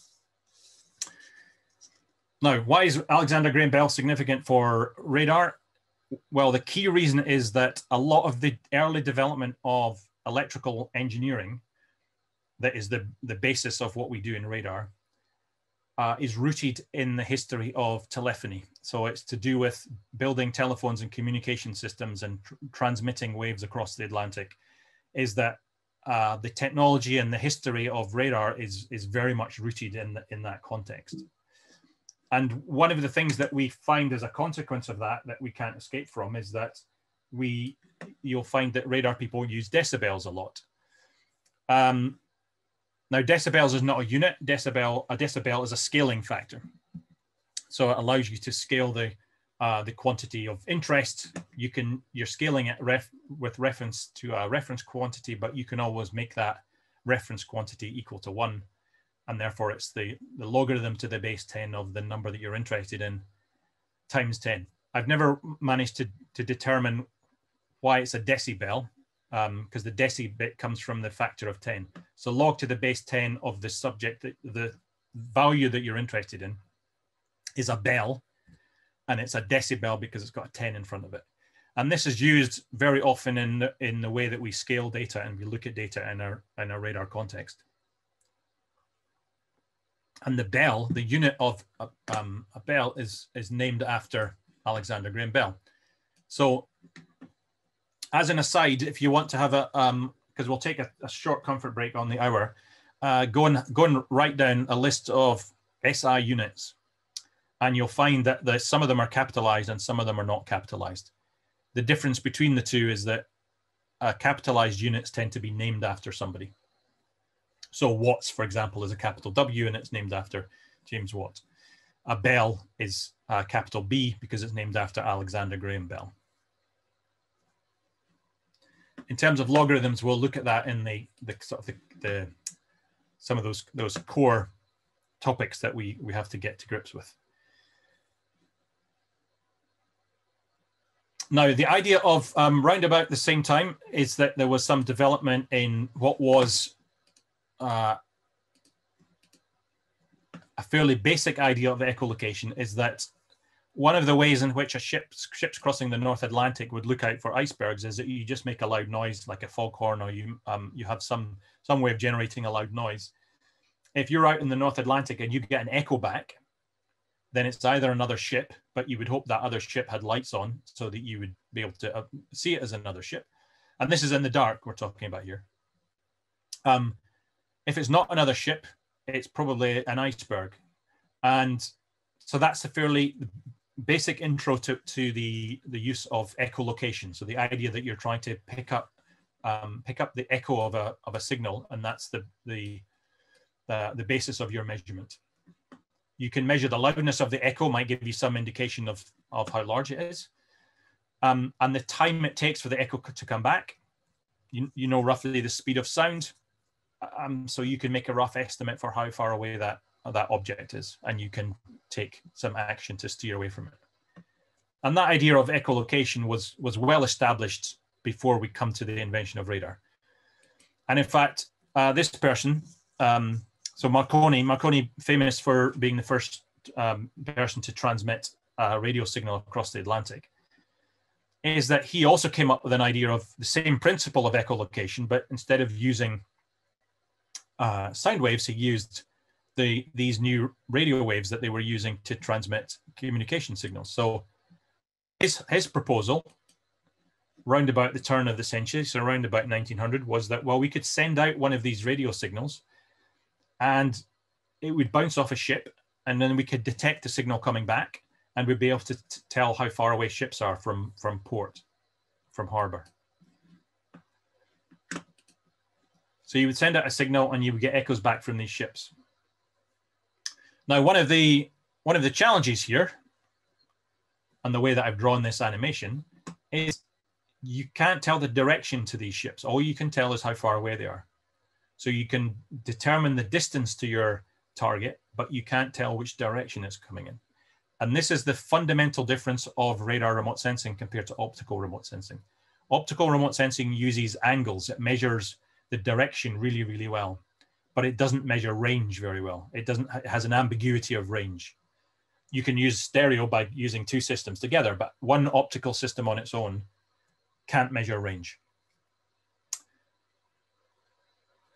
Now, why is Alexander Graham Bell significant for radar? Well, the key reason is that a lot of the early development of electrical engineering, that is the, the basis of what we do in radar, uh, is rooted in the history of telephony. So it's to do with building telephones and communication systems and tr transmitting waves across the Atlantic. Is that uh, the technology and the history of radar is is very much rooted in the, in that context. And one of the things that we find as a consequence of that that we can't escape from is that we you'll find that radar people use decibels a lot. Um, now, decibels is not a unit. Decibel, a decibel is a scaling factor. So it allows you to scale the uh, the quantity of interest. You can you're scaling it ref, with reference to a reference quantity, but you can always make that reference quantity equal to one, and therefore it's the the logarithm to the base ten of the number that you're interested in times ten. I've never managed to to determine why it's a decibel because um, the deci bit comes from the factor of 10. So log to the base 10 of the subject, that, the value that you're interested in is a bell, and it's a decibel because it's got a 10 in front of it. And this is used very often in the, in the way that we scale data and we look at data in our, in our radar context. And the bell, the unit of a, um, a bell is, is named after Alexander Graham Bell. So as an aside, if you want to have a, um, because we'll take a, a, short comfort break on the hour, uh, go and go and write down a list of SI units, and you'll find that the, some of them are capitalized and some of them are not capitalized. The difference between the two is that uh, capitalized units tend to be named after somebody. So Watts, for example, is a capital W and it's named after James Watt. A Bell is a capital B because it's named after Alexander Graham Bell in terms of logarithms, we'll look at that in the, the sort of the, the some of those those core topics that we we have to get to grips with. Now, the idea of um, round about the same time is that there was some development in what was uh, a fairly basic idea of echolocation is that one of the ways in which a ship ships crossing the North Atlantic would look out for icebergs is that you just make a loud noise like a foghorn, or you um, you have some some way of generating a loud noise. If you're out in the North Atlantic and you get an echo back, then it's either another ship, but you would hope that other ship had lights on so that you would be able to uh, see it as another ship. And this is in the dark we're talking about here. Um, if it's not another ship, it's probably an iceberg. And so that's a fairly basic intro to, to the, the use of echolocation. So the idea that you're trying to pick up um, pick up the echo of a, of a signal, and that's the, the, the, the basis of your measurement. You can measure the loudness of the echo, might give you some indication of, of how large it is. Um, and the time it takes for the echo to come back. You, you know roughly the speed of sound. Um, so you can make a rough estimate for how far away that that object is, and you can take some action to steer away from it. And that idea of echolocation was, was well established before we come to the invention of radar. And in fact, uh, this person, um, so Marconi, Marconi famous for being the first um, person to transmit a radio signal across the Atlantic, is that he also came up with an idea of the same principle of echolocation, but instead of using uh, sound waves, he used the these new radio waves that they were using to transmit communication signals. So his his proposal round about the turn of the century, so around about 1900, was that well we could send out one of these radio signals, and it would bounce off a ship, and then we could detect the signal coming back, and we'd be able to tell how far away ships are from from port, from harbor. So you would send out a signal, and you would get echoes back from these ships. Now, one of the one of the challenges here, and the way that I've drawn this animation, is you can't tell the direction to these ships. All you can tell is how far away they are. So you can determine the distance to your target, but you can't tell which direction it's coming in. And this is the fundamental difference of radar remote sensing compared to optical remote sensing. Optical remote sensing uses angles. It measures the direction really, really well but it doesn't measure range very well. It doesn't it has an ambiguity of range. You can use stereo by using two systems together, but one optical system on its own can't measure range.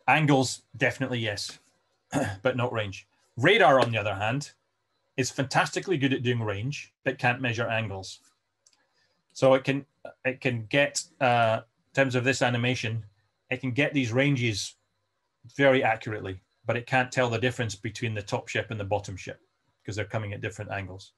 Angles, definitely yes, (clears throat) but not range. Radar, on the other hand, is fantastically good at doing range, but can't measure angles. So it can it can get uh, in terms of this animation, it can get these ranges very accurately, but it can't tell the difference between the top ship and the bottom ship because they're coming at different angles.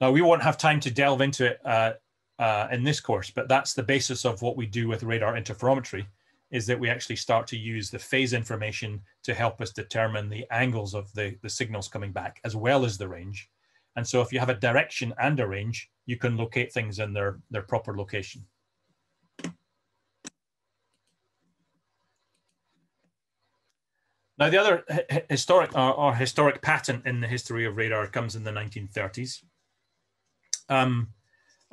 Now we won't have time to delve into it uh, uh, in this course, but that's the basis of what we do with radar interferometry is that we actually start to use the phase information to help us determine the angles of the, the signals coming back as well as the range. And so if you have a direction and a range, you can locate things in their, their proper location. Now, the other historic or, or, historic patent in the history of radar comes in the 1930s. Um,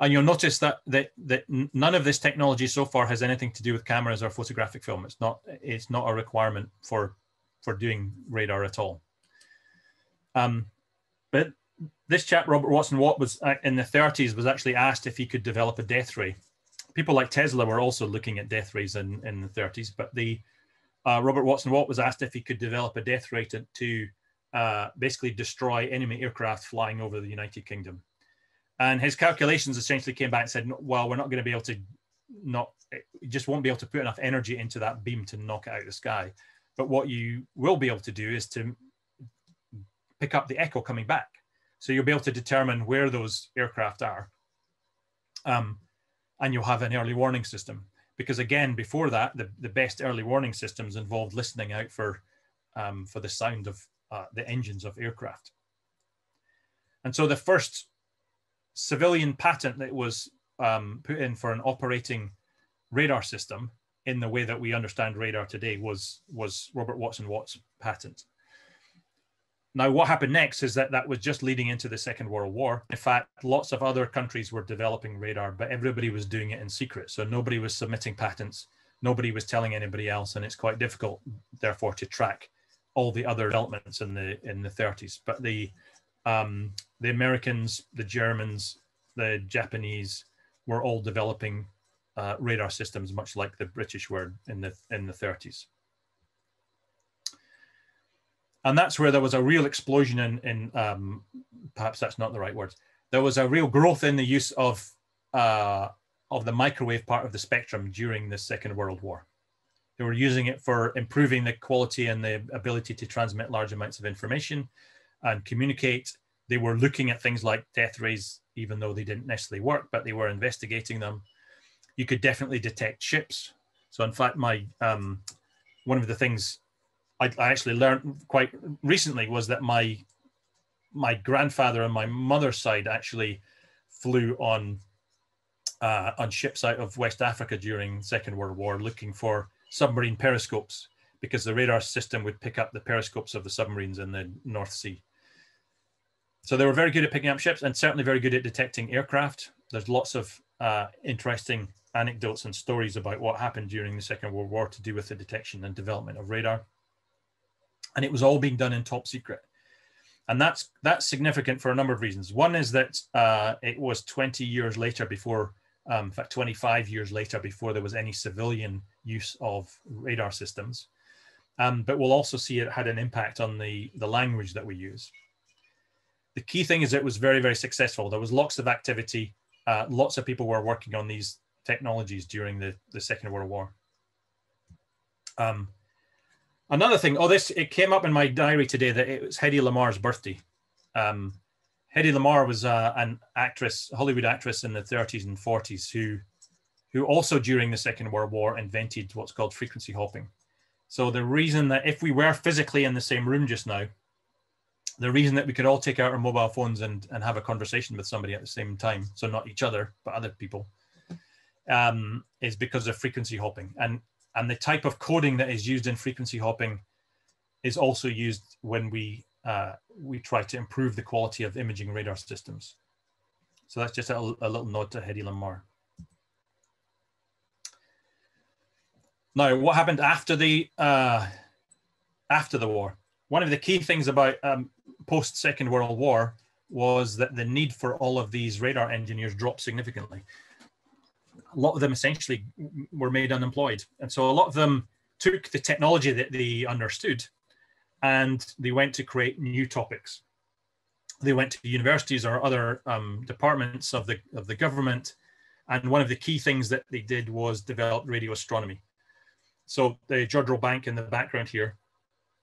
and you'll notice that, that that none of this technology so far has anything to do with cameras or photographic film. It's not it's not a requirement for for doing radar at all. Um, but this chap Robert Watson Watt was uh, in the 30s was actually asked if he could develop a death ray. People like Tesla were also looking at death rays in, in the 30s, but the uh, Robert Watson Watt was asked if he could develop a death ray to, to uh, basically destroy enemy aircraft flying over the United Kingdom. And his calculations essentially came back and said, well, we're not going to be able to not, just won't be able to put enough energy into that beam to knock it out of the sky. But what you will be able to do is to pick up the echo coming back. So you'll be able to determine where those aircraft are. Um, and you'll have an early warning system. Because again, before that, the, the best early warning systems involved listening out for, um, for the sound of uh, the engines of aircraft. And so the first civilian patent that was um, put in for an operating radar system in the way that we understand radar today was was Robert Watson Watt's patent. Now, what happened next is that that was just leading into the Second World War. In fact, lots of other countries were developing radar, but everybody was doing it in secret. So nobody was submitting patents, nobody was telling anybody else, and it's quite difficult, therefore, to track all the other developments in the in the 30s. But the um, the Americans, the Germans, the Japanese were all developing uh, radar systems, much like the British were in the in the 30s. And that's where there was a real explosion in, in um, perhaps that's not the right word. There was a real growth in the use of uh, of the microwave part of the spectrum during the Second World War. They were using it for improving the quality and the ability to transmit large amounts of information and communicate. They were looking at things like death rays, even though they didn't necessarily work, but they were investigating them. You could definitely detect ships. So, in fact, my um, one of the things I, I actually learned quite recently was that my my grandfather on my mother's side actually flew on uh, on ships out of West Africa during Second World War, looking for submarine periscopes because the radar system would pick up the periscopes of the submarines in the North Sea. So they were very good at picking up ships and certainly very good at detecting aircraft. There's lots of uh, interesting anecdotes and stories about what happened during the Second World War to do with the detection and development of radar. And it was all being done in top secret. And that's that's significant for a number of reasons. One is that uh, it was 20 years later before, um, in fact, 25 years later before there was any civilian use of radar systems. Um, but we'll also see it had an impact on the, the language that we use the key thing is it was very, very successful. There was lots of activity. Uh, lots of people were working on these technologies during the, the Second World War. Um, another thing, oh, this, it came up in my diary today that it was Hedy Lamarr's birthday. Um, Hedy Lamarr was uh, an actress, Hollywood actress in the 30s and 40s who, who also during the Second World War invented what's called frequency hopping. So the reason that if we were physically in the same room just now, the reason that we could all take out our mobile phones and, and have a conversation with somebody at the same time, so not each other, but other people, um, is because of frequency hopping. And, and the type of coding that is used in frequency hopping is also used when we, uh, we try to improve the quality of imaging radar systems. So that's just a, a little nod to Hedy Lamarr. Now, what happened after the uh, after the war? One of the key things about um, post Second World War was that the need for all of these radar engineers dropped significantly. A lot of them essentially were made unemployed. And so a lot of them took the technology that they understood and they went to create new topics. They went to universities or other um, departments of the of the government, and one of the key things that they did was develop radio astronomy. So the Jodrell Bank in the background here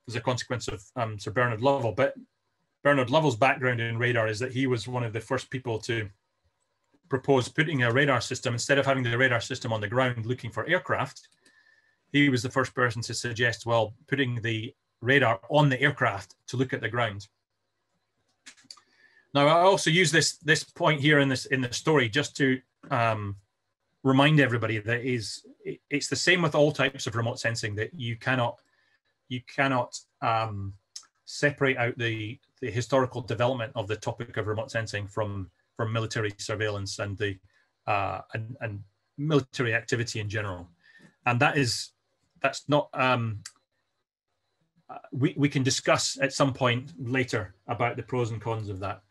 is a consequence of um, Sir Bernard Lovell. But Bernard Lovell's background in radar is that he was one of the first people to propose putting a radar system instead of having the radar system on the ground looking for aircraft. He was the first person to suggest, well, putting the radar on the aircraft to look at the ground. Now, I also use this this point here in this in the story just to um, remind everybody that is it's the same with all types of remote sensing that you cannot you cannot um, separate out the the historical development of the topic of remote sensing from from military surveillance and the uh, and, and military activity in general, and that is that's not um, uh, we, we can discuss at some point later about the pros and cons of that.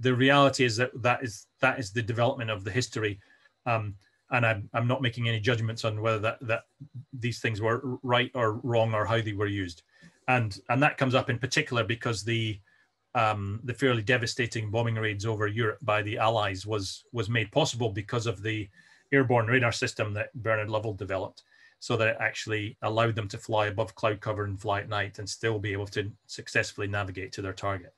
The reality is that that is that is the development of the history. Um, and I'm, I'm not making any judgments on whether that, that these things were right or wrong or how they were used. And, and that comes up in particular because the, um, the fairly devastating bombing raids over Europe by the Allies was, was made possible because of the airborne radar system that Bernard Lovell developed so that it actually allowed them to fly above cloud cover and fly at night and still be able to successfully navigate to their target.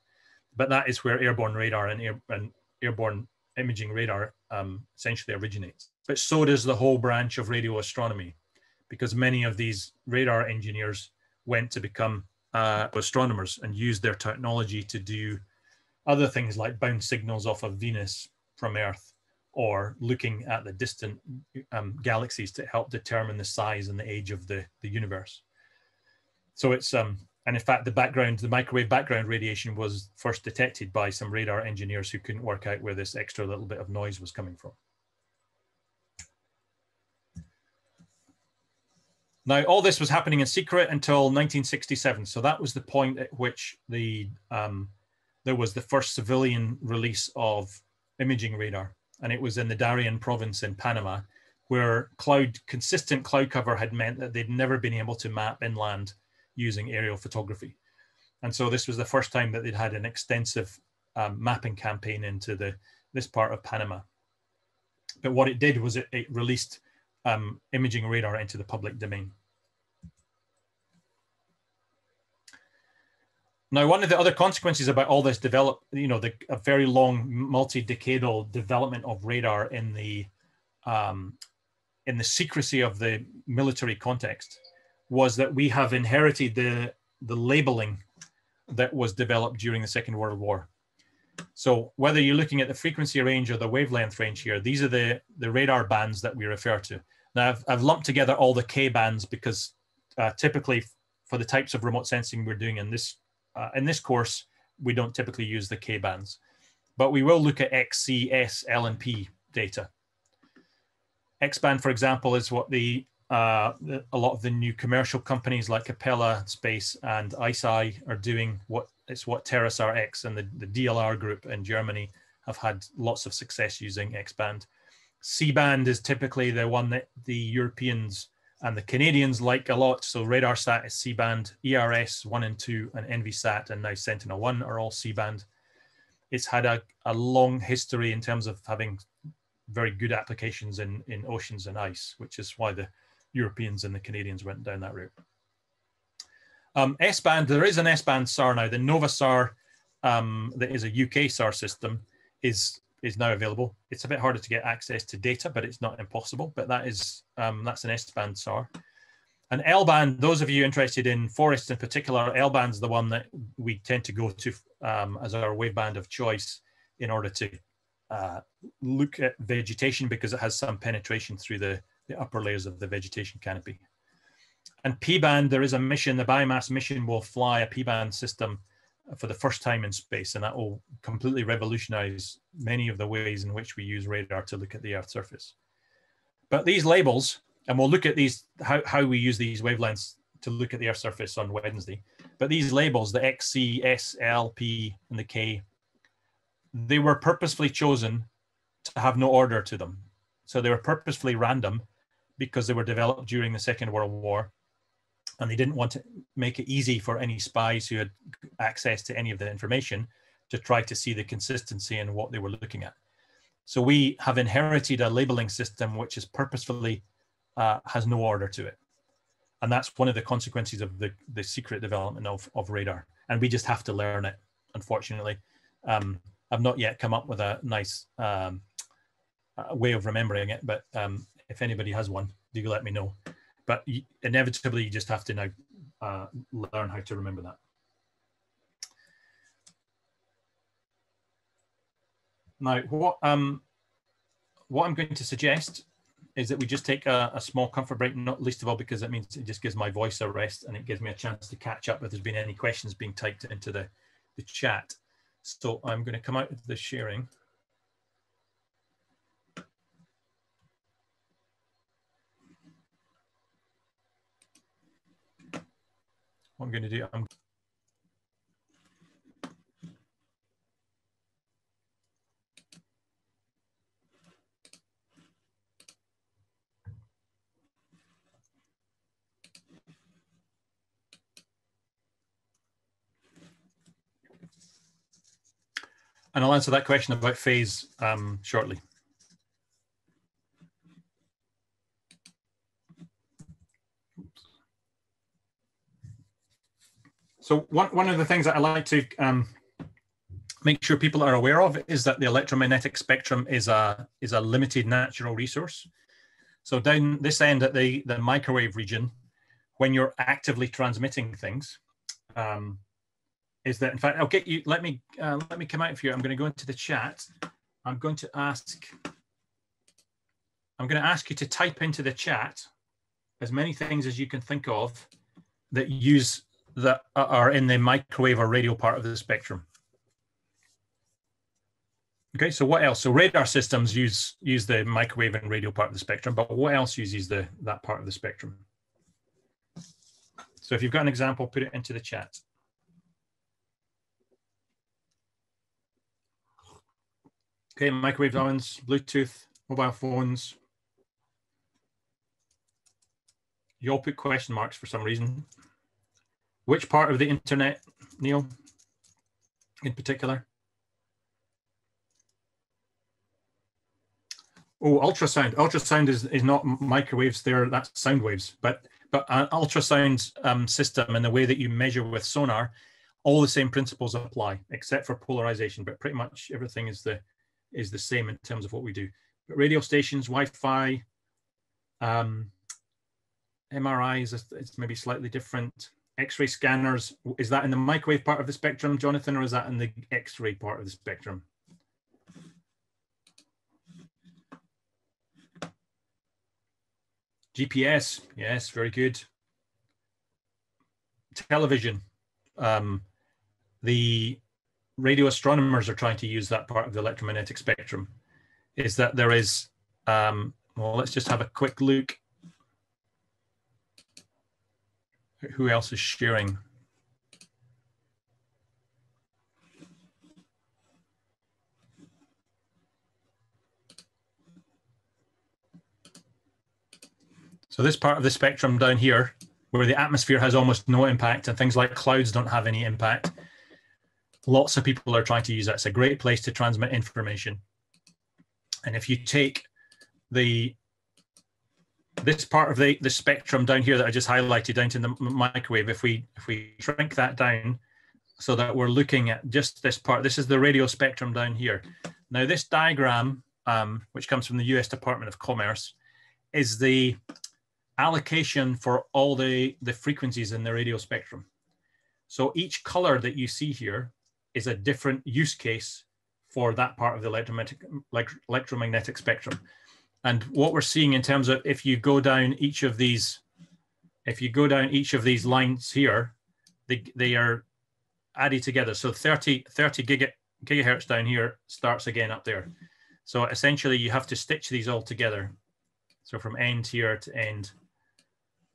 But that is where airborne radar and, air, and airborne imaging radar um, essentially originates. But so does the whole branch of radio astronomy, because many of these radar engineers went to become uh, astronomers and used their technology to do other things like bounce signals off of Venus from Earth or looking at the distant um, galaxies to help determine the size and the age of the, the universe. So it's um, and in fact, the background, the microwave background radiation was first detected by some radar engineers who couldn't work out where this extra little bit of noise was coming from. Now, all this was happening in secret until 1967. So that was the point at which the um, there was the first civilian release of imaging radar, and it was in the Darien province in Panama, where cloud consistent cloud cover had meant that they'd never been able to map inland using aerial photography. And so this was the first time that they'd had an extensive um, mapping campaign into the this part of Panama. But what it did was it, it released um, imaging radar into the public domain. Now, one of the other consequences about all this develop, you know, the a very long multi-decadal development of radar in the um, in the secrecy of the military context was that we have inherited the, the labeling that was developed during the Second World War. So whether you're looking at the frequency range or the wavelength range here, these are the, the radar bands that we refer to. Now I've, I've lumped together all the K bands because uh, typically for the types of remote sensing we're doing in this, uh, in this course, we don't typically use the K bands, but we will look at X, C, S, L, and P data. X band, for example, is what the uh, a lot of the new commercial companies like Capella Space and ICEYE are doing what it's what TerraSAR X and the, the DLR group in Germany have had lots of success using X band. C band is typically the one that the Europeans and the Canadians like a lot. So RadarSat is C band, ERS 1 and 2, and ENVISAT and now Sentinel 1 are all C band. It's had a, a long history in terms of having very good applications in, in oceans and ice, which is why the Europeans and the Canadians went down that route. Um, S-band, there is an S-band SAR now. The Nova SAR, um, that is a UK SAR system, is is now available. It's a bit harder to get access to data, but it's not impossible. But that is um, that's an S-band SAR. An L-band, those of you interested in forests in particular, L-band's the one that we tend to go to um, as our waveband of choice in order to uh, look at vegetation because it has some penetration through the the upper layers of the vegetation canopy. And P-band, there is a mission, the biomass mission will fly a P-band system for the first time in space, and that will completely revolutionize many of the ways in which we use radar to look at the Earth's surface. But these labels, and we'll look at these, how, how we use these wavelengths to look at the Earth's surface on Wednesday. But these labels, the XC, S, L, P, and the K, they were purposefully chosen to have no order to them. So they were purposefully random because they were developed during the Second World War. And they didn't want to make it easy for any spies who had access to any of the information to try to see the consistency in what they were looking at. So we have inherited a labeling system which is purposefully uh, has no order to it. And that's one of the consequences of the, the secret development of, of radar. And we just have to learn it, unfortunately. Um, I've not yet come up with a nice um, way of remembering it, but um, if anybody has one, do let me know. But inevitably, you just have to now uh, learn how to remember that. Now, what um, what I'm going to suggest is that we just take a, a, small comfort break, not least of all because it means it just gives my voice a rest and it gives me a chance to catch up if there's been any questions being typed into the, the chat. So I'm going to come out of the sharing. What I'm going to do, I'm And I'll answer that question about phase um, shortly. So one, one of the things that I like to um, make sure people are aware of is that the electromagnetic spectrum is a, is a limited natural resource. So down this end at the, the microwave region, when you're actively transmitting things, um, is that in fact I'll get you. Let me uh, let me come out for you. I'm going to go into the chat. I'm going to ask. I'm going to ask you to type into the chat as many things as you can think of that use that are in the microwave or radio part of the spectrum. Okay, so what else? So radar systems use use the microwave and radio part of the spectrum, but what else uses the that part of the spectrum? So if you've got an example, put it into the chat. Okay, microwave ovens, Bluetooth, mobile phones. You all put question marks for some reason. Which part of the internet, Neil, in particular? Oh, ultrasound. Ultrasound is, is not microwaves there, that's sound waves. But but an ultrasound um, system and the way that you measure with sonar, all the same principles apply, except for polarization. But pretty much everything is the is the same in terms of what we do. But radio stations, Wi-Fi, um, MRIs, it's maybe slightly different. X-ray scanners, is that in the microwave part of the spectrum, Jonathan, or is that in the X-ray part of the spectrum? GPS, yes, very good. Television, um, the radio astronomers are trying to use that part of the electromagnetic spectrum is that there is, um, well, let's just have a quick look. Who else is sharing? So this part of the spectrum down here, where the atmosphere has almost no impact and things like clouds don't have any impact, lots of people are trying to use that. It's a great place to transmit information. And if you take the this part of the, the spectrum down here that I just highlighted down to the microwave, if we if we shrink that down so that we're looking at just this part, this is the radio spectrum down here. Now this diagram, um, which comes from the US Department of Commerce, is the allocation for all the, the frequencies in the radio spectrum. So each color that you see here is a different use case for that part of the electromagnetic, electromagnetic spectrum. And what we're seeing in terms of if you go down each of these, if you go down each of these lines here, they, they are added together. So 30, 30 giga, gigahertz down here starts again up there. So essentially you have to stitch these all together. So from end here to end,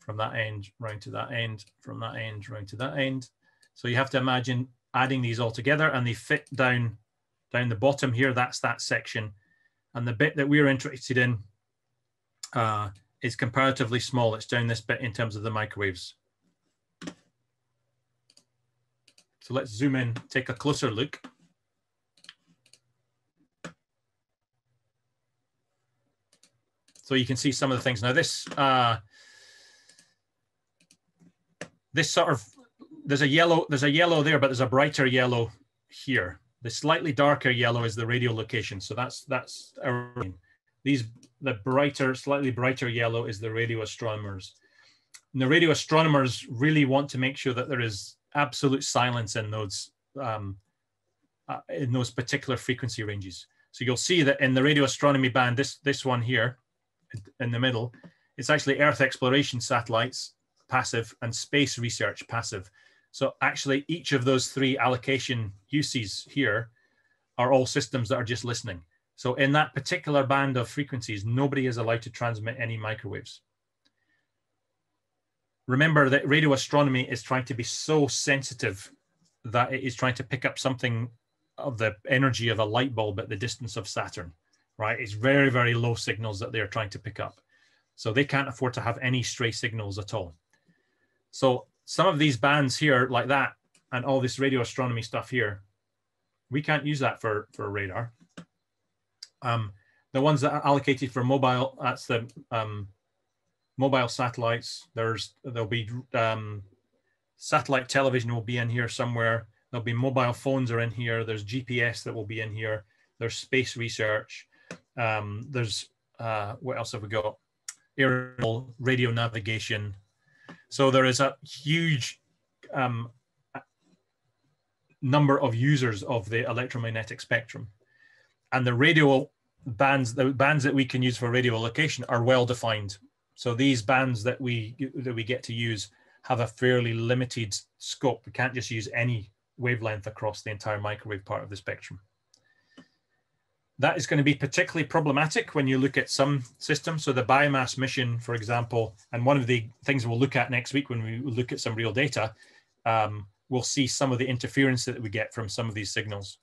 from that end round to that end, from that end round to that end. So you have to imagine adding these all together and they fit down down the bottom here. That's that section. And the bit that we're interested in uh, is comparatively small. It's down this bit in terms of the microwaves. So let's zoom in, take a closer look. So you can see some of the things. Now this, uh, this sort of, there's a yellow, there's a yellow there, but there's a brighter yellow here. The slightly darker yellow is the radio location. So that's, that's our, these, the brighter, slightly brighter yellow is the radio astronomers. And the radio astronomers really want to make sure that there is absolute silence in those, um, uh, in those particular frequency ranges. So you'll see that in the radio astronomy band, this, this one here, in the middle, it's actually Earth exploration satellites, passive, and space research, passive. So actually each of those three allocation uses here are all systems that are just listening. So in that particular band of frequencies, nobody is allowed to transmit any microwaves. Remember that radio astronomy is trying to be so sensitive that it is trying to pick up something of the energy of a light bulb at the distance of Saturn right? It's very, very low signals that they're trying to pick up. So they can't afford to have any stray signals at all. So some of these bands here like that and all this radio astronomy stuff here, we can't use that for, for radar. Um, the ones that are allocated for mobile, that's the um, mobile satellites. There's, there'll be um, satellite television will be in here somewhere. There'll be mobile phones are in here. There's GPS that will be in here. There's space research. Um, there's uh, what else have we got? Aerial radio navigation. So there is a huge um, number of users of the electromagnetic spectrum, and the radio bands, the bands that we can use for radio location, are well defined. So these bands that we that we get to use have a fairly limited scope. We can't just use any wavelength across the entire microwave part of the spectrum. That is going to be particularly problematic when you look at some systems. So the biomass mission, for example, and one of the things we'll look at next week when we look at some real data, um, we'll see some of the interference that we get from some of these signals.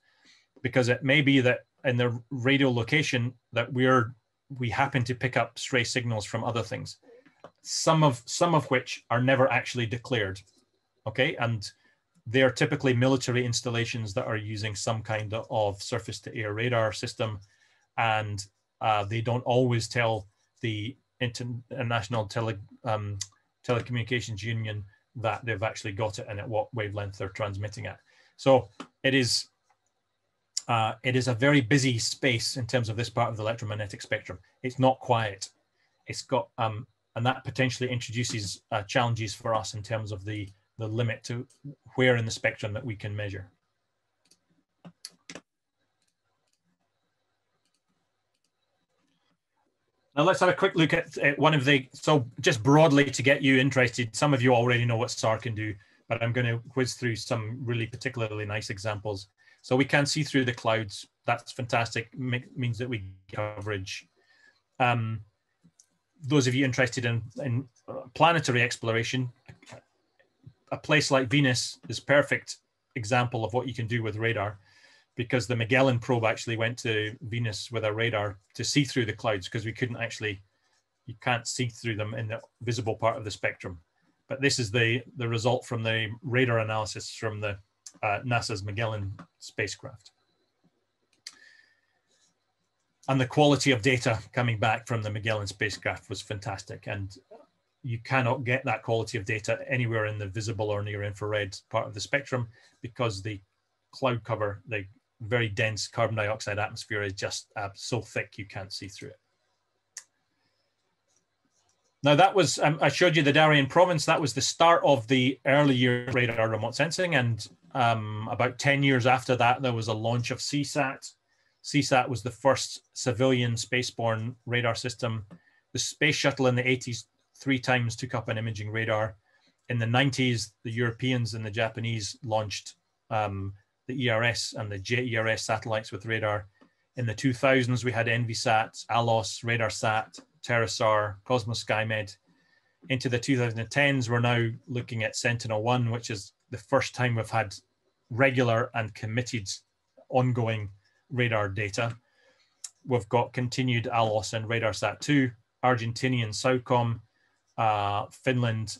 Because it may be that in the radio location that we're we happen to pick up stray signals from other things, some of some of which are never actually declared. Okay, and they are typically military installations that are using some kind of surface to air radar system. And uh, they don't always tell the International Tele, um, Telecommunications Union that they've actually got it and at what wavelength they're transmitting at. So it is uh, it is a very busy space in terms of this part of the electromagnetic spectrum. It's not quiet. It's got um, and that potentially introduces uh, challenges for us in terms of the the limit to where in the spectrum that we can measure. Now let's have a quick look at, at, one of the, so just broadly to get you interested, some of you already know what SAR can do, but I'm going to whiz through some really particularly nice examples. So we can see through the clouds. That's fantastic. means that we coverage. Um, those of you interested in, in planetary exploration, a place like Venus is perfect example of what you can do with radar because the Magellan probe actually went to Venus with a radar to see through the clouds because we couldn't actually, you can't see through them in the visible part of the spectrum. But this is the, the result from the radar analysis from the uh, NASA's Magellan spacecraft. And the quality of data coming back from the Magellan spacecraft was fantastic. And you cannot get that quality of data anywhere in the visible or near infrared part of the spectrum because the cloud cover, the very dense carbon dioxide atmosphere is just uh, so thick you can't see through it. Now that was, um, I showed you the Darien province, that was the start of the early year radar remote sensing and um, about 10 years after that there was a launch of Seasat. Seasat was the first civilian spaceborne radar system. The space shuttle in the 80s three times took up an imaging radar. In the 90s, the Europeans and the Japanese launched um, the ERS and the JERS satellites with radar. In the 2000s, we had Envisat, ALOS, RadarSat, TerraSAR, COSMO-SkyMed. Into the 2010s, we're now looking at Sentinel-1, which is the first time we've had regular and committed ongoing radar data. We've got continued ALOS and RadarSat 2, Argentinian SAOCOM, uh, Finland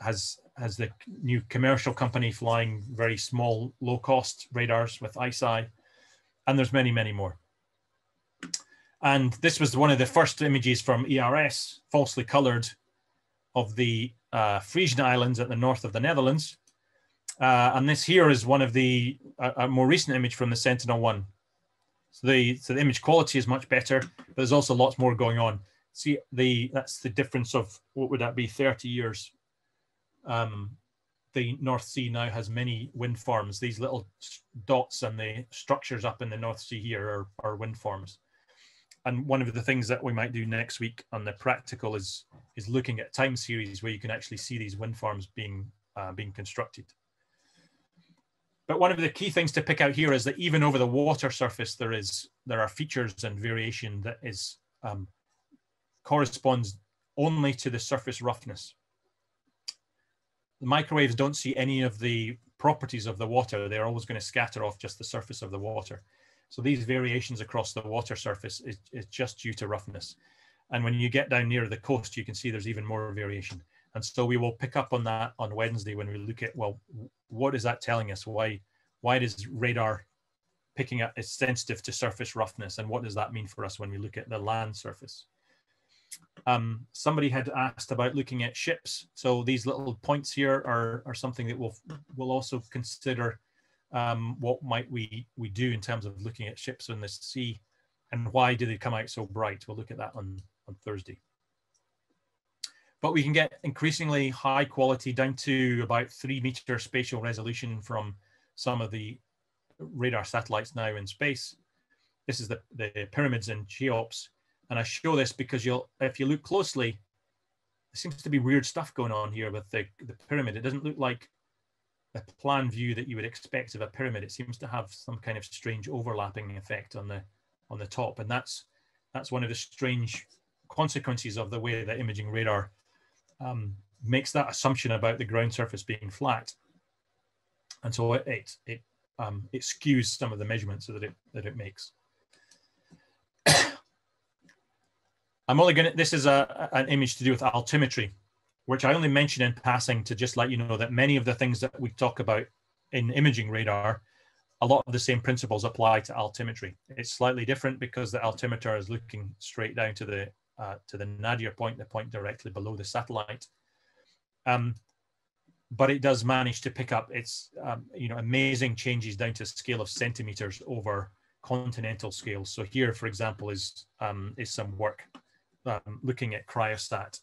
has has the new commercial company flying very small, low cost radars with ICEYE. And there's many, many more. And this was one of the first images from ERS, falsely colored, of the uh, Frisian Islands at the north of the Netherlands. Uh, and this here is one of the, a, more recent image from the Sentinel-1. So the, so the image quality is much better, but there's also lots more going on. See, the that's the difference of, what would that be, 30 years um, the North Sea now has many wind farms. These little dots and the structures up in the North Sea here are, are wind farms. And one of the things that we might do next week on the practical is is looking at time series where you can actually see these wind farms being uh, being constructed. But one of the key things to pick out here is that even over the water surface, there is there are features and variation that is um, corresponds only to the surface roughness the microwaves don't see any of the properties of the water. They're always going to scatter off just the surface of the water. So these variations across the water surface is, is just due to roughness. And when you get down near the coast, you can see there's even more variation. And so we will pick up on that on Wednesday when we look at, well, what is that telling us? Why, why does radar picking up is sensitive to surface roughness? And what does that mean for us when we look at the land surface? Um, somebody had asked about looking at ships. So these little points here are, are something that we'll, we'll also consider um, what might we, we do in terms of looking at ships in the sea and why do they come out so bright? We'll look at that on, on Thursday. But we can get increasingly high quality down to about three meter spatial resolution from some of the radar satellites now in space. This is the, the pyramids in Cheops. And I show this because you'll, if you look closely, there seems to be weird stuff going on here with the, the pyramid. It doesn't look like a plan view that you would expect of a pyramid. It seems to have some kind of strange overlapping effect on the on the top, and that's that's one of the strange consequences of the way that imaging radar um, makes that assumption about the ground surface being flat, and so it it it, um, it skews some of the measurements that it that it makes. I'm only going to, this is a, an image to do with altimetry, which I only mention in passing to just let you know that many of the things that we talk about in imaging radar, a lot of the same principles apply to altimetry. It's slightly different because the altimeter is looking straight down to the uh, to the nadir point, the point directly below the satellite. Um, but it does manage to pick up its um, you know amazing changes down to a scale of centimeters over continental scales. So here, for example, is um, is some work um, looking at CryoSat,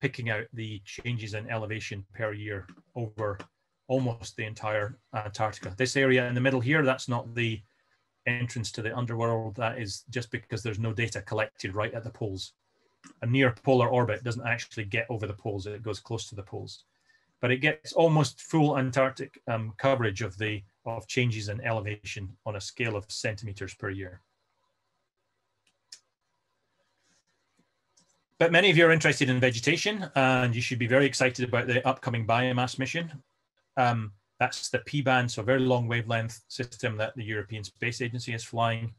picking out the changes in elevation per year over almost the entire Antarctica. This area in the middle here, that's not the entrance to the underworld. That is just because there's no data collected right at the poles. A near polar orbit doesn't actually get over the poles, it goes close to the poles. But it gets almost full Antarctic um, coverage of the of changes in elevation on a scale of centimeters per year. But many of you are interested in vegetation, and you should be very excited about the upcoming biomass mission. Um, that's the P-band, so a very long wavelength system that the European Space Agency is flying.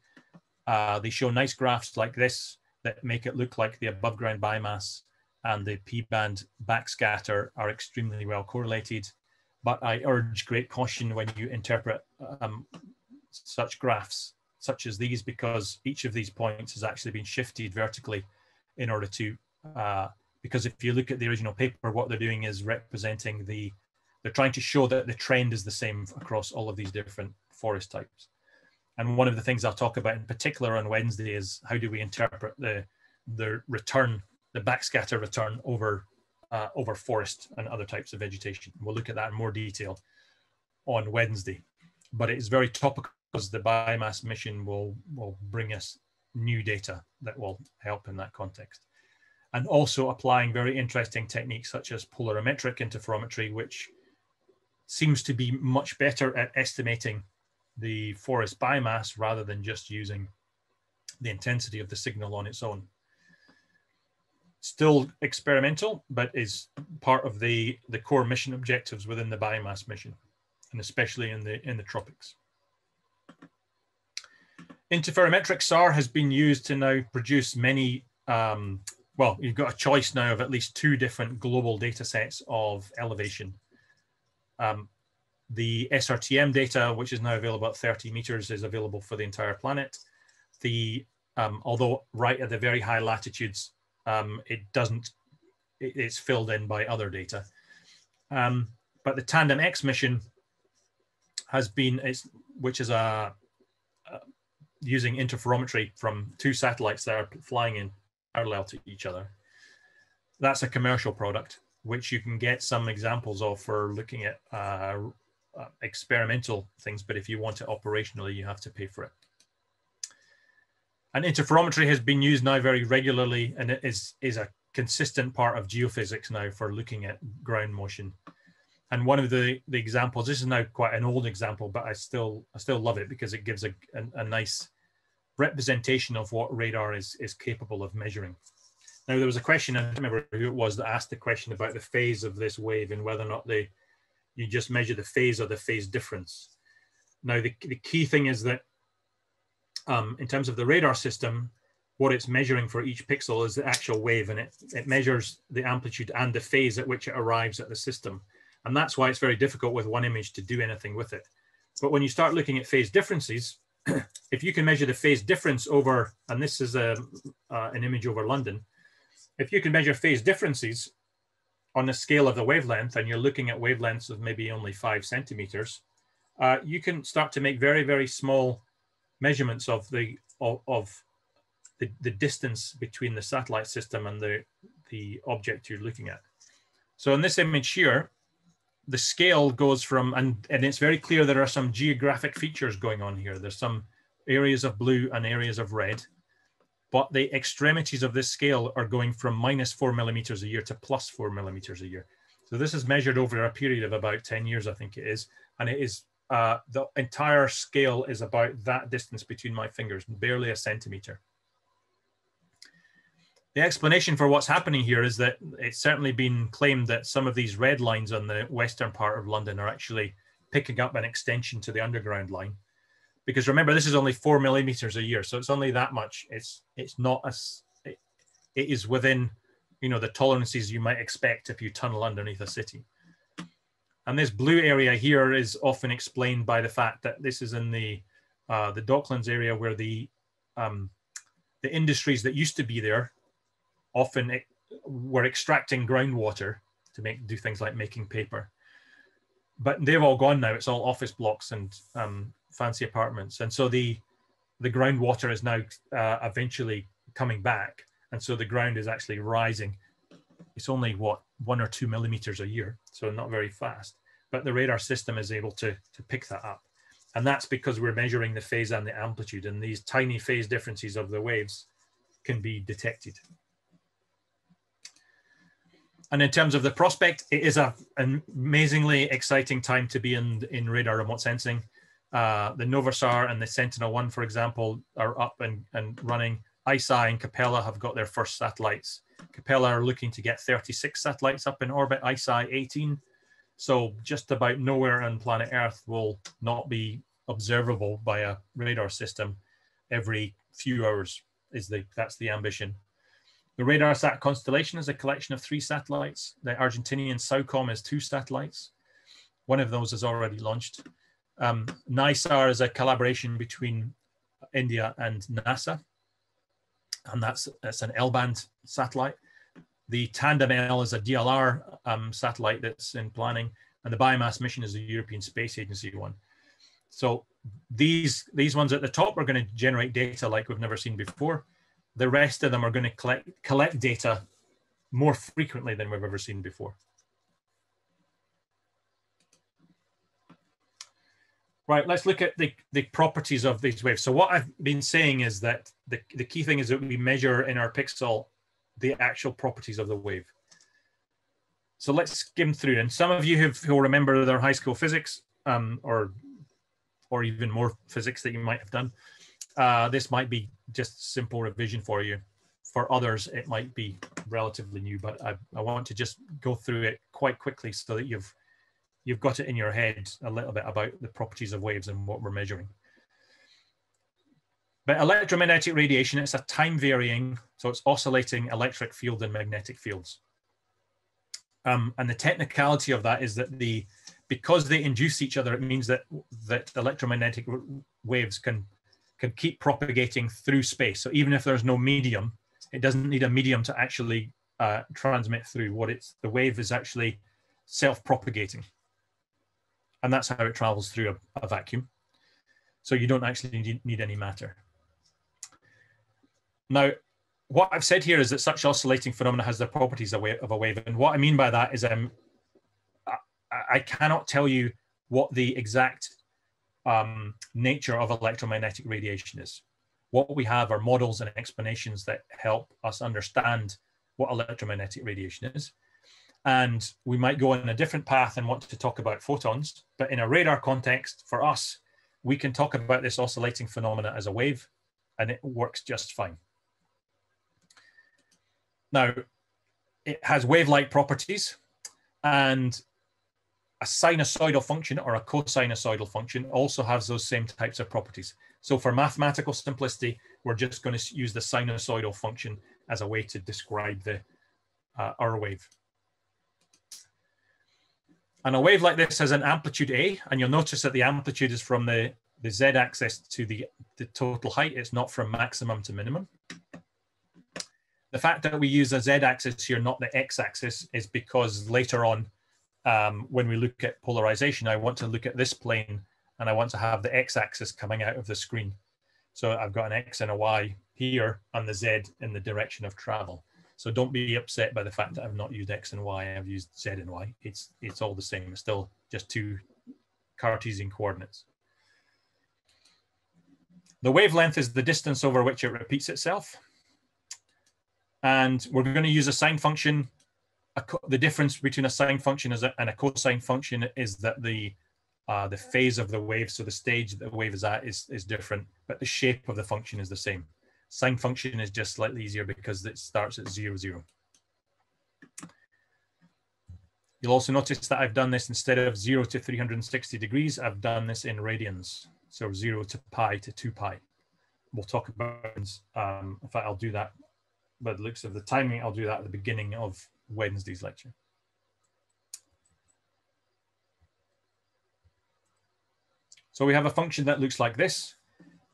Uh, they show nice graphs like this that make it look like the above ground biomass and the P-band backscatter are extremely well correlated. But I urge great caution when you interpret um, such graphs such as these because each of these points has actually been shifted vertically in order to, uh, because if you look at the original paper, what they're doing is representing the, they're trying to show that the trend is the same across all of these different forest types. And one of the things I'll talk about in particular on Wednesday is how do we interpret the, the return, the backscatter return over, uh, over forest and other types of vegetation. We'll look at that in more detail on Wednesday. But it is very topical because the biomass mission will, will bring us new data that will help in that context. And also applying very interesting techniques such as polarimetric interferometry, which seems to be much better at estimating the forest biomass rather than just using the intensity of the signal on its own. Still experimental, but is part of the, the core mission objectives within the biomass mission, and especially in the, in the tropics. Interferometric SAR has been used to now produce many um, well, you've got a choice now of at least two different global data sets of elevation. Um, the SRTM data, which is now available at 30 meters, is available for the entire planet. The um, although right at the very high latitudes, um, it doesn't, it, it's filled in by other data. Um, but the TanDEM-X mission has been, it's, which is a, a, using interferometry from two satellites that are flying in parallel to each other. That's a commercial product, which you can get some examples of for looking at uh, uh, experimental things, but if you want it operationally, you have to pay for it. And interferometry has been used now very regularly and it is, is a consistent part of geophysics now for looking at ground motion. And one of the, the examples, this is now quite an old example, but I still I still love it because it gives a, a, a nice representation of what radar is, is capable of measuring. Now there was a question, I don't remember who it was that asked the question about the phase of this wave and whether or not they you just measure the phase or the phase difference. Now the, the key thing is that um, in terms of the radar system, what it's measuring for each pixel is the actual wave and it, it measures the amplitude and the phase at which it arrives at the system. And that's why it's very difficult with one image to do anything with it. But when you start looking at phase differences, (clears throat) if you can measure the phase difference over, and this is a, uh, an image over London, if you can measure phase differences on the scale of the wavelength, and you're looking at wavelengths of maybe only five centimeters, uh, you can start to make very, very small measurements of the of, of the, the distance between the satellite system and the, the object you're looking at. So in this image here, the scale goes from, and, and it's very clear there are some geographic features going on here. There's some areas of blue and areas of red, but the extremities of this scale are going from minus four millimeters a year to plus four millimeters a year. So this is measured over a period of about 10 years, I think it is, and it is uh, the entire scale is about that distance between my fingers, barely a centimeter. The explanation for what's happening here is that it's certainly been claimed that some of these red lines on the western part of London are actually picking up an extension to the underground line. Because remember, this is only four millimeters a year, so it's only that much. It's it's not as it, it is within, you know, the tolerances you might expect if you tunnel underneath a city. And this blue area here is often explained by the fact that this is in the uh, the Docklands area where the um, the industries that used to be there often were extracting groundwater to make do things like making paper. But they've all gone now. It's all office blocks and um, fancy apartments, and so the the groundwater is now uh, eventually coming back, and so the ground is actually rising. It's only what one or two millimeters a year, so not very fast. But the radar system is able to, to pick that up. And that's because we're measuring the phase and the amplitude, and these tiny phase differences of the waves can be detected. And in terms of the prospect, it is a, an amazingly exciting time to be in, in radar remote sensing. Uh, the NovaSAR and the Sentinel-1, for example, are up and, and running. ICEYE and Capella have got their first satellites Capella are looking to get 36 satellites up in orbit, ICEYE 18. So just about nowhere on planet Earth will not be observable by a radar system every few hours is the that's the ambition. The RadarSat constellation is a collection of three satellites. The Argentinian SAOCOM is two satellites. One of those is already launched. Um, NISAR is a collaboration between India and NASA and that's that's an L-band satellite. The Tandem-L is a DLR um, satellite that's in planning, and the Biomass mission is the European Space Agency one. So these these ones at the top are going to generate data like we've never seen before. The rest of them are going to collect collect data more frequently than we've ever seen before. Right, let's look at the, the properties of these waves. So what I've been saying is that the, the key thing is that we measure in our pixel the actual properties of the wave. So let's skim through. And some of you have, who remember their high school physics um, or, or even more physics that you might have done. Uh, this might be just simple revision for you. For others, it might be relatively new, but I, I want to just go through it quite quickly so that you've you've got it in your head a little bit about the properties of waves and what we're measuring. But electromagnetic radiation, it's a time varying, so it's oscillating electric field and magnetic fields. Um, and the technicality of that is that the because they induce each other, it means that that electromagnetic waves can can keep propagating through space. So even if there's no medium, it doesn't need a medium to actually uh, transmit through. What it's the wave is actually self-propagating, and that's how it travels through a, a vacuum. So you don't actually need, need any matter. Now, what I've said here is that such oscillating phenomena has the properties of a wave. And what I mean by that is um, I, I cannot tell you what the exact um, nature of electromagnetic radiation is. What we have are models and explanations that help us understand what electromagnetic radiation is. And we might go on a different path and want to talk about photons, but in a radar context, for us, we can talk about this oscillating phenomena as a wave, and it works just fine. Now, it has wave-like properties and a sinusoidal function or a cosinusoidal function also has those same types of properties. So for mathematical simplicity, we're just going to use the sinusoidal function as a way to describe the uh, our wave. And a wave like this has an amplitude A, and you'll notice that the amplitude is from the, the z-axis to the, the total height. It's not from maximum to minimum. The fact that we use a z-axis here, not the x-axis, is because later on, um, when we look at polarization, I want to look at this plane and I want to have the x-axis coming out of the screen. So I've got an x and a y here and the z in the direction of travel. So don't be upset by the fact that I've not used x and y, I've used z and y. It's, it's all the same, it's still just two Cartesian coordinates. The wavelength is the distance over which it repeats itself. And we're going to use a sine function. The difference between a sine function and a cosine function is that the uh, the phase of the wave, so the stage the wave is at is, is different, but the shape of the function is the same. Sine function is just slightly easier because it starts at zero, zero. You'll also notice that I've done this instead of zero to 360 degrees, I've done this in radians. So zero to pi to two pi. We'll talk about, um, in fact, I'll do that the looks of the timing, I'll do that at the beginning of Wednesday's lecture. So we have a function that looks like this,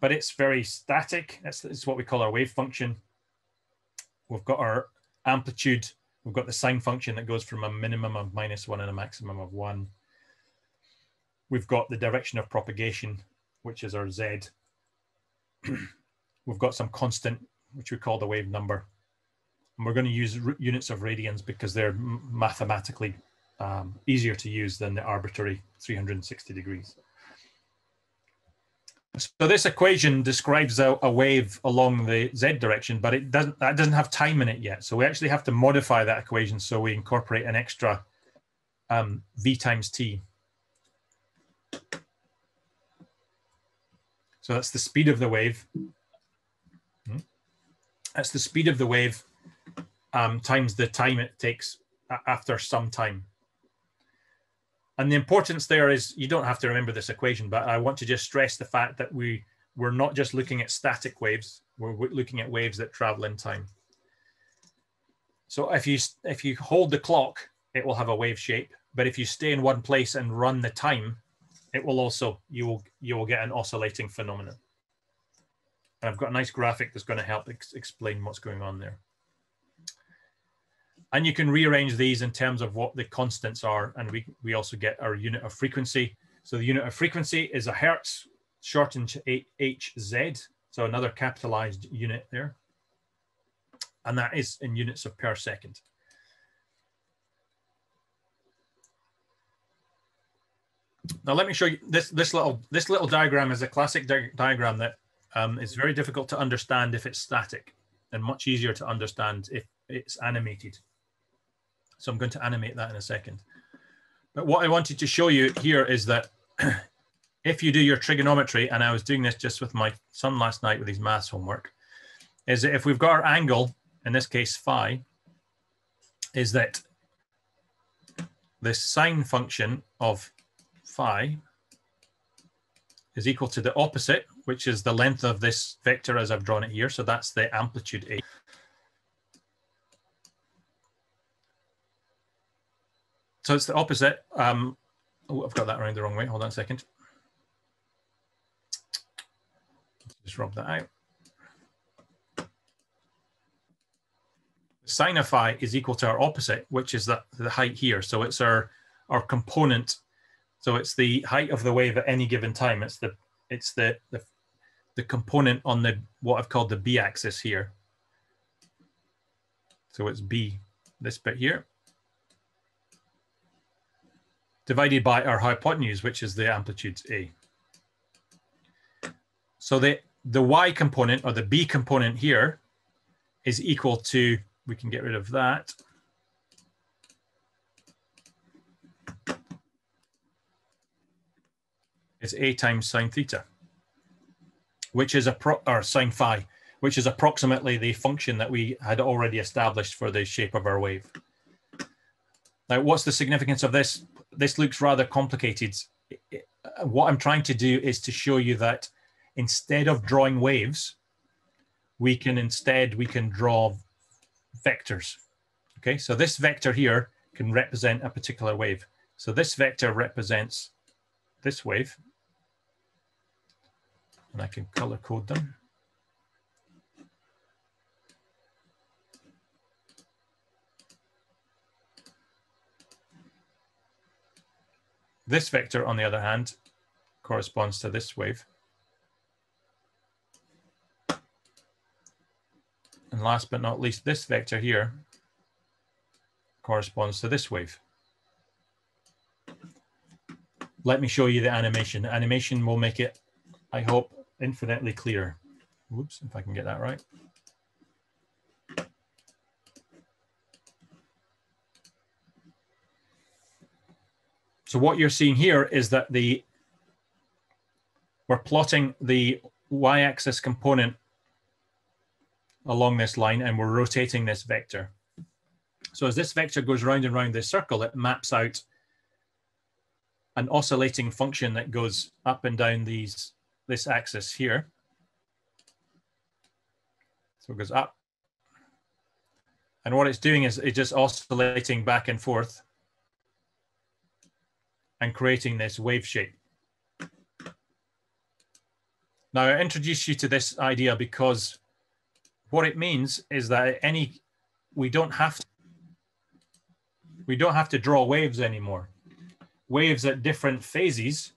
but it's very static. That's, that's what we call our wave function. We've got our amplitude. We've got the sine function that goes from a minimum of minus one and a maximum of one. We've got the direction of propagation, which is our z. (clears throat) We've got some constant, which we call the wave number. And we're going to use units of radians because they're mathematically um, easier to use than the arbitrary 360 degrees. So this equation describes a, a, wave along the z direction, but it doesn't that doesn't have time in it yet. So we actually have to modify that equation so we incorporate an extra um, v times t. So that's the speed of the wave. Hmm. That's the speed of the wave um, times the time it takes after some time. And the importance there is you don't have to remember this equation, but I want to just stress the fact that we, we're not just looking at static waves, we're looking at waves that travel in time. So if you, if you hold the clock, it will have a wave shape, but if you stay in one place and run the time, it will also, you will, you will get an oscillating phenomenon. And I've got a nice graphic that's going to help ex explain what's going on there. And you can rearrange these in terms of what the constants are. And we, we also get our unit of frequency. So the unit of frequency is a hertz, shortened to HZ. So another capitalized unit there. And that is in units of per second. Now let me show you this this little this little diagram is a classic di diagram that um, is very difficult to understand if it's static and much easier to understand if it's animated. So I'm going to animate that in a second. But what I wanted to show you here is that (clears throat) if you do your trigonometry, and I was doing this just with my son last night with his maths homework, is that if we've got our angle, in this case phi, is that the sine function of phi is equal to the opposite, which is the length of this vector as I've drawn it here. So that's the amplitude A. So it's the opposite. Um, oh, I've got that around the wrong way. Hold on a second. Just rub that out. Sine of phi is equal to our opposite, which is the, the height here. So it's our, our component. So it's the height of the wave at any given time. It's the it's the, the, the component on the what I've called the b axis here. So it's b, this bit here, divided by our hypotenuse, which is the amplitude a. So the, the y component or the b component here is equal to, we can get rid of that. It's a times sine theta, which is a pro or sine phi, which is approximately the function that we had already established for the shape of our wave. Now, what's the significance of this? This looks rather complicated. What I'm trying to do is to show you that instead of drawing waves, we can instead, we can draw vectors. Okay, so this vector here can represent a particular wave. So this vector represents this wave. And I can color code them. This vector, on the other hand, corresponds to this wave. And last but not least, this vector here corresponds to this wave. Let me show you the animation. Animation will make it, I hope, infinitely clear. Whoops, if I can get that right. So what you're seeing here is that the we're plotting the y-axis component along this line and we're rotating this vector. So as this vector goes round and round this circle, it maps out an oscillating function that goes up and down these this axis here. So it goes up. And what it's doing is it's just oscillating back and forth and creating this wave shape. Now I introduce you to this idea because what it means is that any we don't have to, we don't have to draw waves anymore. Waves at different phases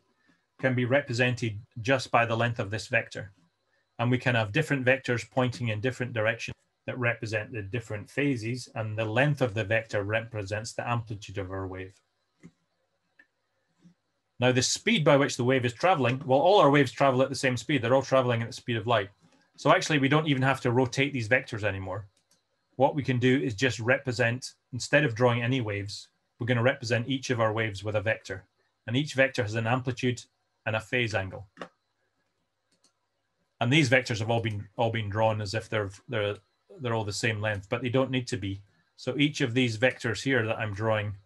can be represented just by the length of this vector. And we can have different vectors pointing in different directions that represent the different phases and the length of the vector represents the amplitude of our wave. Now the speed by which the wave is traveling, well, all our waves travel at the same speed. They're all traveling at the speed of light. So actually we don't even have to rotate these vectors anymore. What we can do is just represent, instead of drawing any waves, we're going to represent each of our waves with a vector. And each vector has an amplitude and a phase angle. And these vectors have all been all been drawn as if they're they're they're all the same length, but they don't need to be. So each of these vectors here that I'm drawing,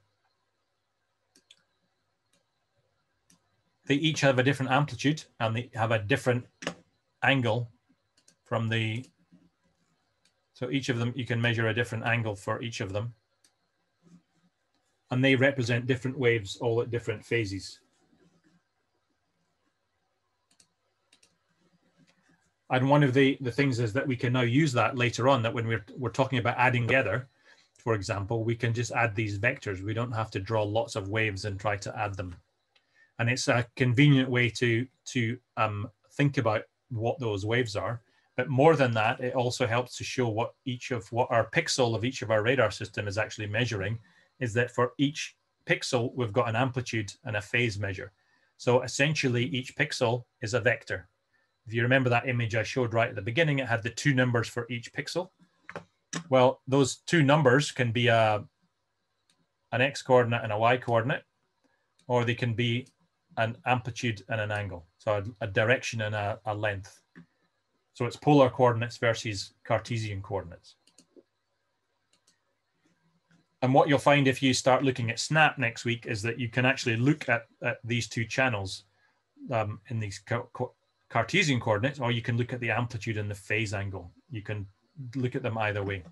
they each have a different amplitude and they have a different angle from the, so each of them, you can measure a different angle for each of them. And they represent different waves all at different phases. And one of the, the things is that we can now use that later on, that when we're, we're talking about adding together, for example, we can just add these vectors. We don't have to draw lots of waves and try to add them. And it's a convenient way to, to um, think about what those waves are but more than that, it also helps to show what each of what our pixel of each of our radar system is actually measuring is that for each pixel, we've got an amplitude and a phase measure. So essentially each pixel is a vector. If you remember that image I showed right at the beginning, it had the two numbers for each pixel. Well, those two numbers can be a, an X coordinate and a Y coordinate, or they can be an amplitude and an angle. So a, a direction and a, a length. So it's polar coordinates versus Cartesian coordinates. And what you'll find if you start looking at SNAP next week is that you can actually look at, at these two channels um, in these co co Cartesian coordinates, or you can look at the amplitude and the phase angle. You can look at them either way.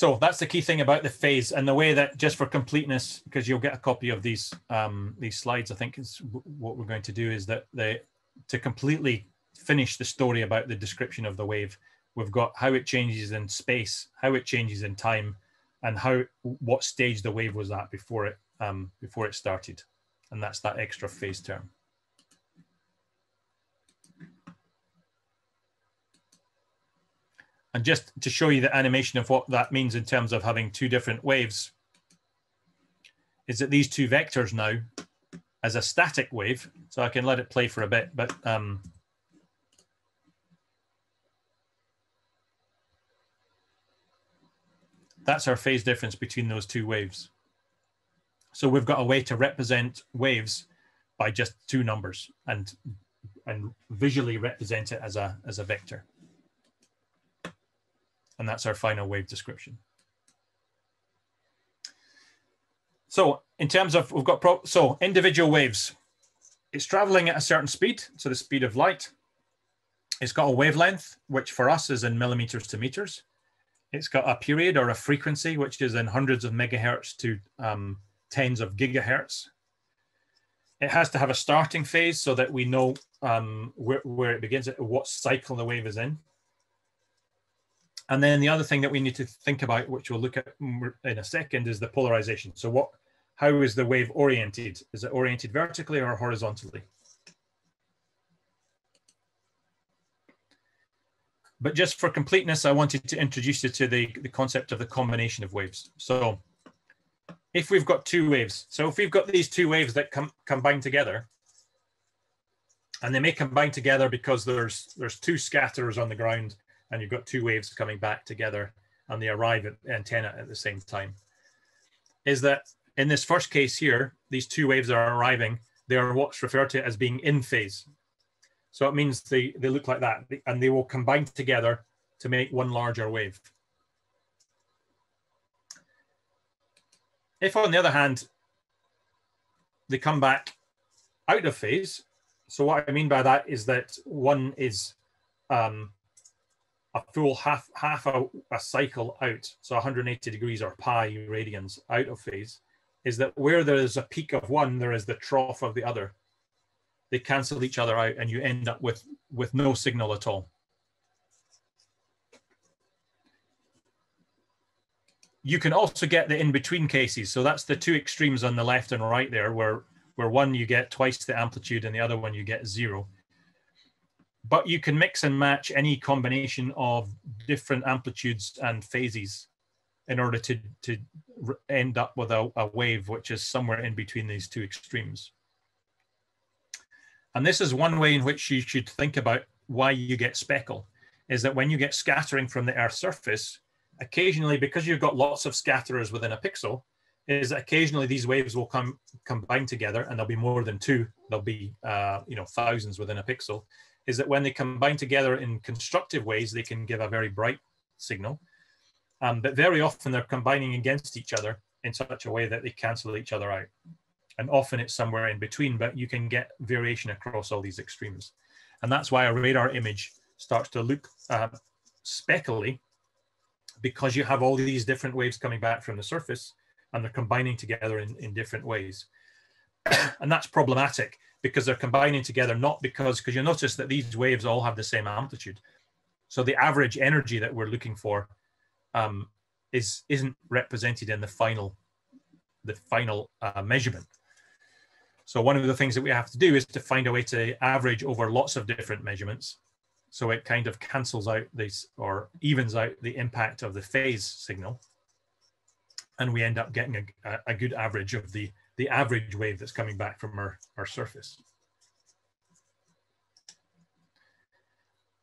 So that's the key thing about the phase and the way that just for completeness, because you'll get a copy of these um, these slides, I think is what we're going to do is that the to completely finish the story about the description of the wave, we've got how it changes in space, how it changes in time, and how what stage the wave was at before it um, before it started, and that's that extra phase term. And just to show you the animation of what that means in terms of having two different waves, is that these two vectors now, as a static wave, so I can let it play for a bit, but um, that's our phase difference between those two waves. So we've got a way to represent waves by just two numbers and, and visually represent it as a, as a vector. And that's our final wave description. So in terms of, we've got, pro, so individual waves, it's traveling at a certain speed, so the speed of light. It's got a wavelength, which for us is in millimeters to meters. It's got a period or a frequency, which is in hundreds of megahertz to um, tens of gigahertz. It has to have a starting phase so that we know um, where, where it begins, what cycle the wave is in. And then the other thing that we need to think about, which we'll look at in a second, is the polarization. So what, how is the wave oriented? Is it oriented vertically or horizontally? But just for completeness, I wanted to introduce you to the, the concept of the combination of waves. So if we've got two waves, so if we've got these two waves that com combine together, and they may combine together because there's there's two scatterers on the ground and you've got two waves coming back together and they arrive at the antenna at the same time. Is that in this first case here, these two waves are arriving, they are what's referred to as being in phase. So it means they, they look like that and they will combine together to make one larger wave. If on the other hand, they come back out of phase, so what I mean by that is that one is um, a full half half a, a, cycle out, so 180 degrees or pi radians out of phase, is that where there is a peak of one, there is the trough of the other. They cancel each other out, and you end up with with no signal at all. You can also get the in-between cases. So that's the two extremes on the left and right there, where where one you get twice the amplitude and the other one you get zero but you can mix and match any combination of different amplitudes and phases in order to, to end up with a, a wave which is somewhere in between these two extremes. And this is one way in which you should think about why you get speckle, is that when you get scattering from the Earth's surface, occasionally, because you've got lots of scatterers within a pixel, is that occasionally these waves will come combine together and there'll be more than two. There'll be, uh, you know, thousands within a pixel is that when they combine together in constructive ways, they can give a very bright signal. Um, but very often they're combining against each other in such a way that they cancel each other out. And often it's somewhere in between, but you can get variation across all these extremes. And that's why a radar image starts to look uh, speckly because you have all these different waves coming back from the surface and they're combining together in, in different ways. (coughs) and that's problematic because they're combining together, not because, because you notice that these waves all have the same amplitude. So the average energy that we're looking for um, is, isn't represented in the final, the final uh, measurement. So one of the things that we have to do is to find a way to average over lots of different measurements. So it kind of cancels out this or evens out the impact of the phase signal. And we end up getting a, a good average of the the average wave that's coming back from our, our surface.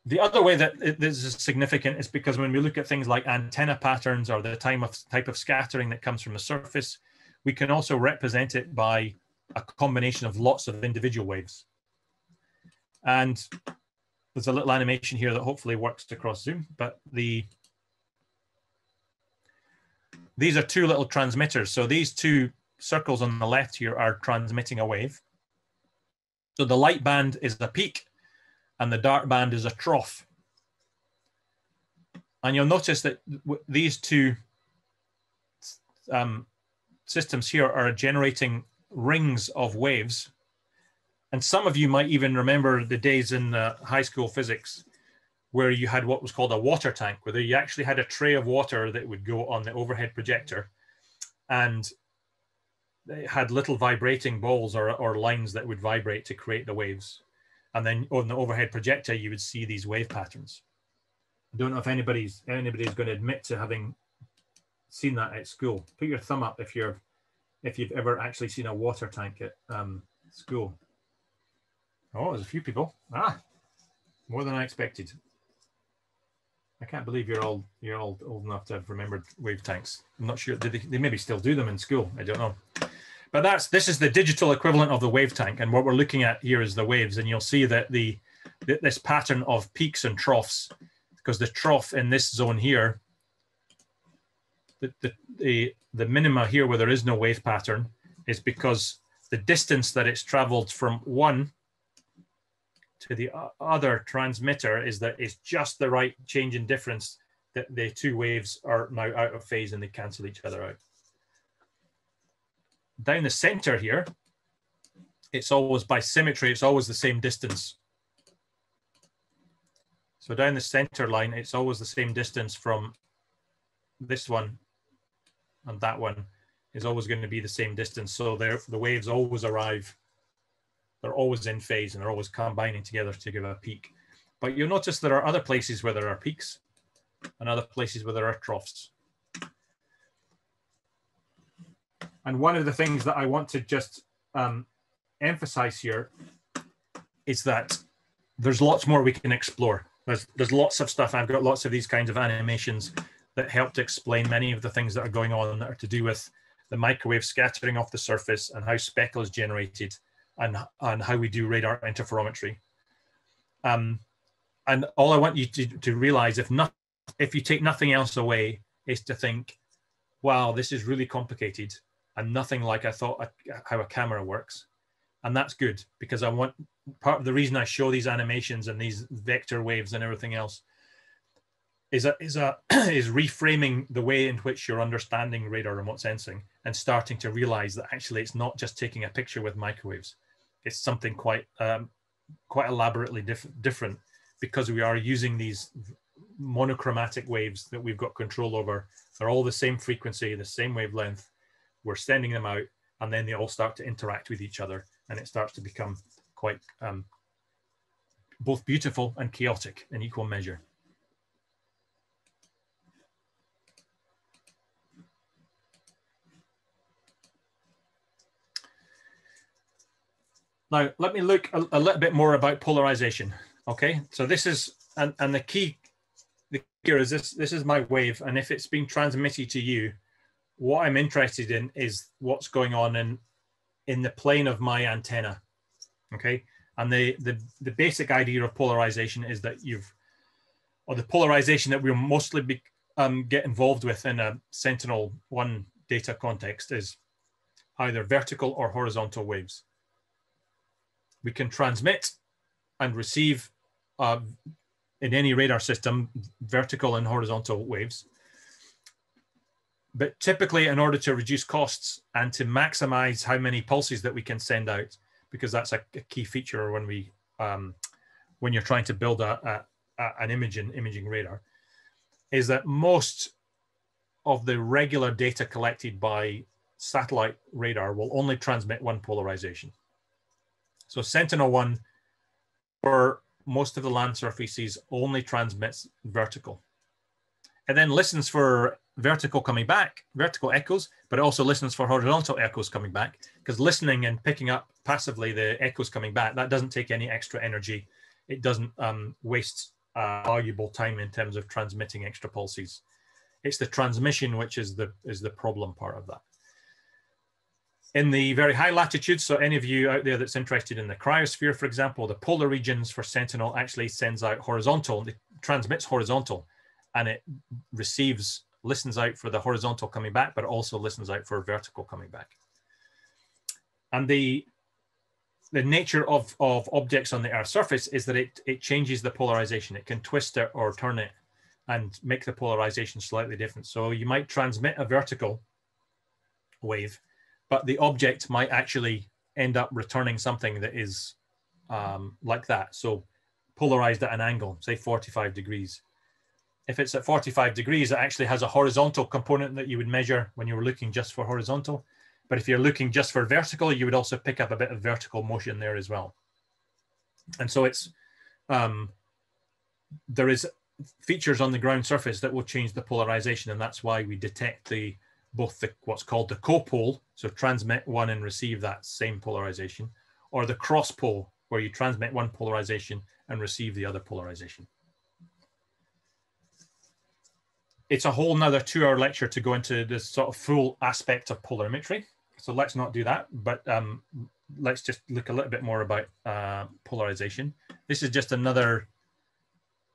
The other way that this is significant is because when we look at things like antenna patterns or the time of type of scattering that comes from the surface, we can also represent it by a combination of lots of individual waves. And there's a little animation here that hopefully works across Zoom, but the these are two little transmitters. So these two circles on the left here are transmitting a wave. So the light band is the peak and the dark band is a trough. And you'll notice that these two um, systems here are generating rings of waves. And some of you might even remember the days in uh, high school physics where you had what was called a water tank, where you actually had a tray of water that would go on the overhead projector. And had little vibrating balls or, or lines that would vibrate to create the waves. And then on the overhead projector, you would see these wave patterns. I don't know if anybody's anybody's going to admit to having seen that at school. Put your thumb up if you're if you've ever actually seen a water tank at um, school. Oh, there's a few people. Ah, more than I expected. I can't believe you're all you're all old enough to have remembered wave tanks. I'm not sure. They, they maybe still do them in school. I don't know. But that's this is the digital equivalent of the wave tank, and what we're looking at here is the waves, and you'll see that the this pattern of peaks and troughs, because the trough in this zone here, the the the, the minima here where there is no wave pattern is because the distance that it's traveled from one to the other transmitter is that it's just the right change in difference that the two waves are now out of phase and they cancel each other out. Down the center here, it's always by symmetry, it's always the same distance. So down the center line, it's always the same distance from this one and that one is always going to be the same distance. So the waves always arrive they're always in phase and they're always combining together to give a peak. But you'll notice there are other places where there are peaks and other places where there are troughs. And one of the things that I want to just um, emphasize here is that there's lots more we can explore. There's, there's lots of stuff. I've got lots of these kinds of animations that help to explain many of the things that are going on that are to do with the microwave scattering off the surface and how speckle is generated and, and how we do radar interferometry. Um, and all I want you to, to realize, if not, if you take nothing else away, is to think, wow, this is really complicated and nothing like I thought how a camera works. And that's good because I want part of the reason I show these animations and these vector waves and everything else is a, is a (clears throat) is reframing the way in which you're understanding radar remote sensing and starting to realize that actually it's not just taking a picture with microwaves it's something quite um, quite elaborately diff different because we are using these monochromatic waves that we've got control over. They're all the same frequency, the same wavelength. We're sending them out, and then they all start to interact with each other, and it starts to become quite um, both beautiful and chaotic in equal measure. Now, let me look a, a, little bit more about polarization. Okay, so this is, and, and the key here is this, this is my wave. And if it's being transmitted to you, what I'm interested in is what's going on in, in the plane of my antenna. Okay, and the, the, the basic idea of polarization is that you've, or the polarization that we'll mostly be, um, get involved with in a Sentinel-1 data context is either vertical or horizontal waves we can transmit and receive uh, in any radar system vertical and horizontal waves. But typically, in order to reduce costs and to maximize how many pulses that we can send out, because that's a, a key feature when we um, when you're trying to build a, a, an imaging imaging radar, is that most of the regular data collected by satellite radar will only transmit one polarization. So Sentinel-1 for most of the land surfaces only transmits vertical. It then listens for vertical coming back, vertical echoes, but it also listens for horizontal echoes coming back because listening and picking up passively the echoes coming back, that doesn't take any extra energy. It doesn't um, waste uh, valuable time in terms of transmitting extra pulses. It's the transmission which is the is the problem part of that in the very high latitudes, so any of you out there that's interested in the cryosphere, for example, the polar regions for Sentinel actually sends out horizontal, it transmits horizontal, and it receives listens out for the horizontal coming back, but also listens out for vertical coming back. And the the nature of, of objects on the Earth's surface is that it, it changes the polarization. It can twist it or turn it and make the polarization slightly different. So you might transmit a vertical wave, but the object might actually end up returning something that is um, like that. So polarized at an angle, say 45 degrees. If it's at 45 degrees, it actually has a horizontal component that you would measure when you were looking just for horizontal. But if you're looking just for vertical, you would also pick up a bit of vertical motion there as well. And so it's, um, there is features on the ground surface that will change the polarization. And that's why we detect the, both the, what's called the copole, so transmit one and receive that same polarization, or the cross pole, where you transmit one polarization and receive the other polarization. It's a whole nother two hour lecture to go into this sort of full aspect of polarimetry so let's not do that, but um, let's just look a little bit more about uh, polarization. This is just another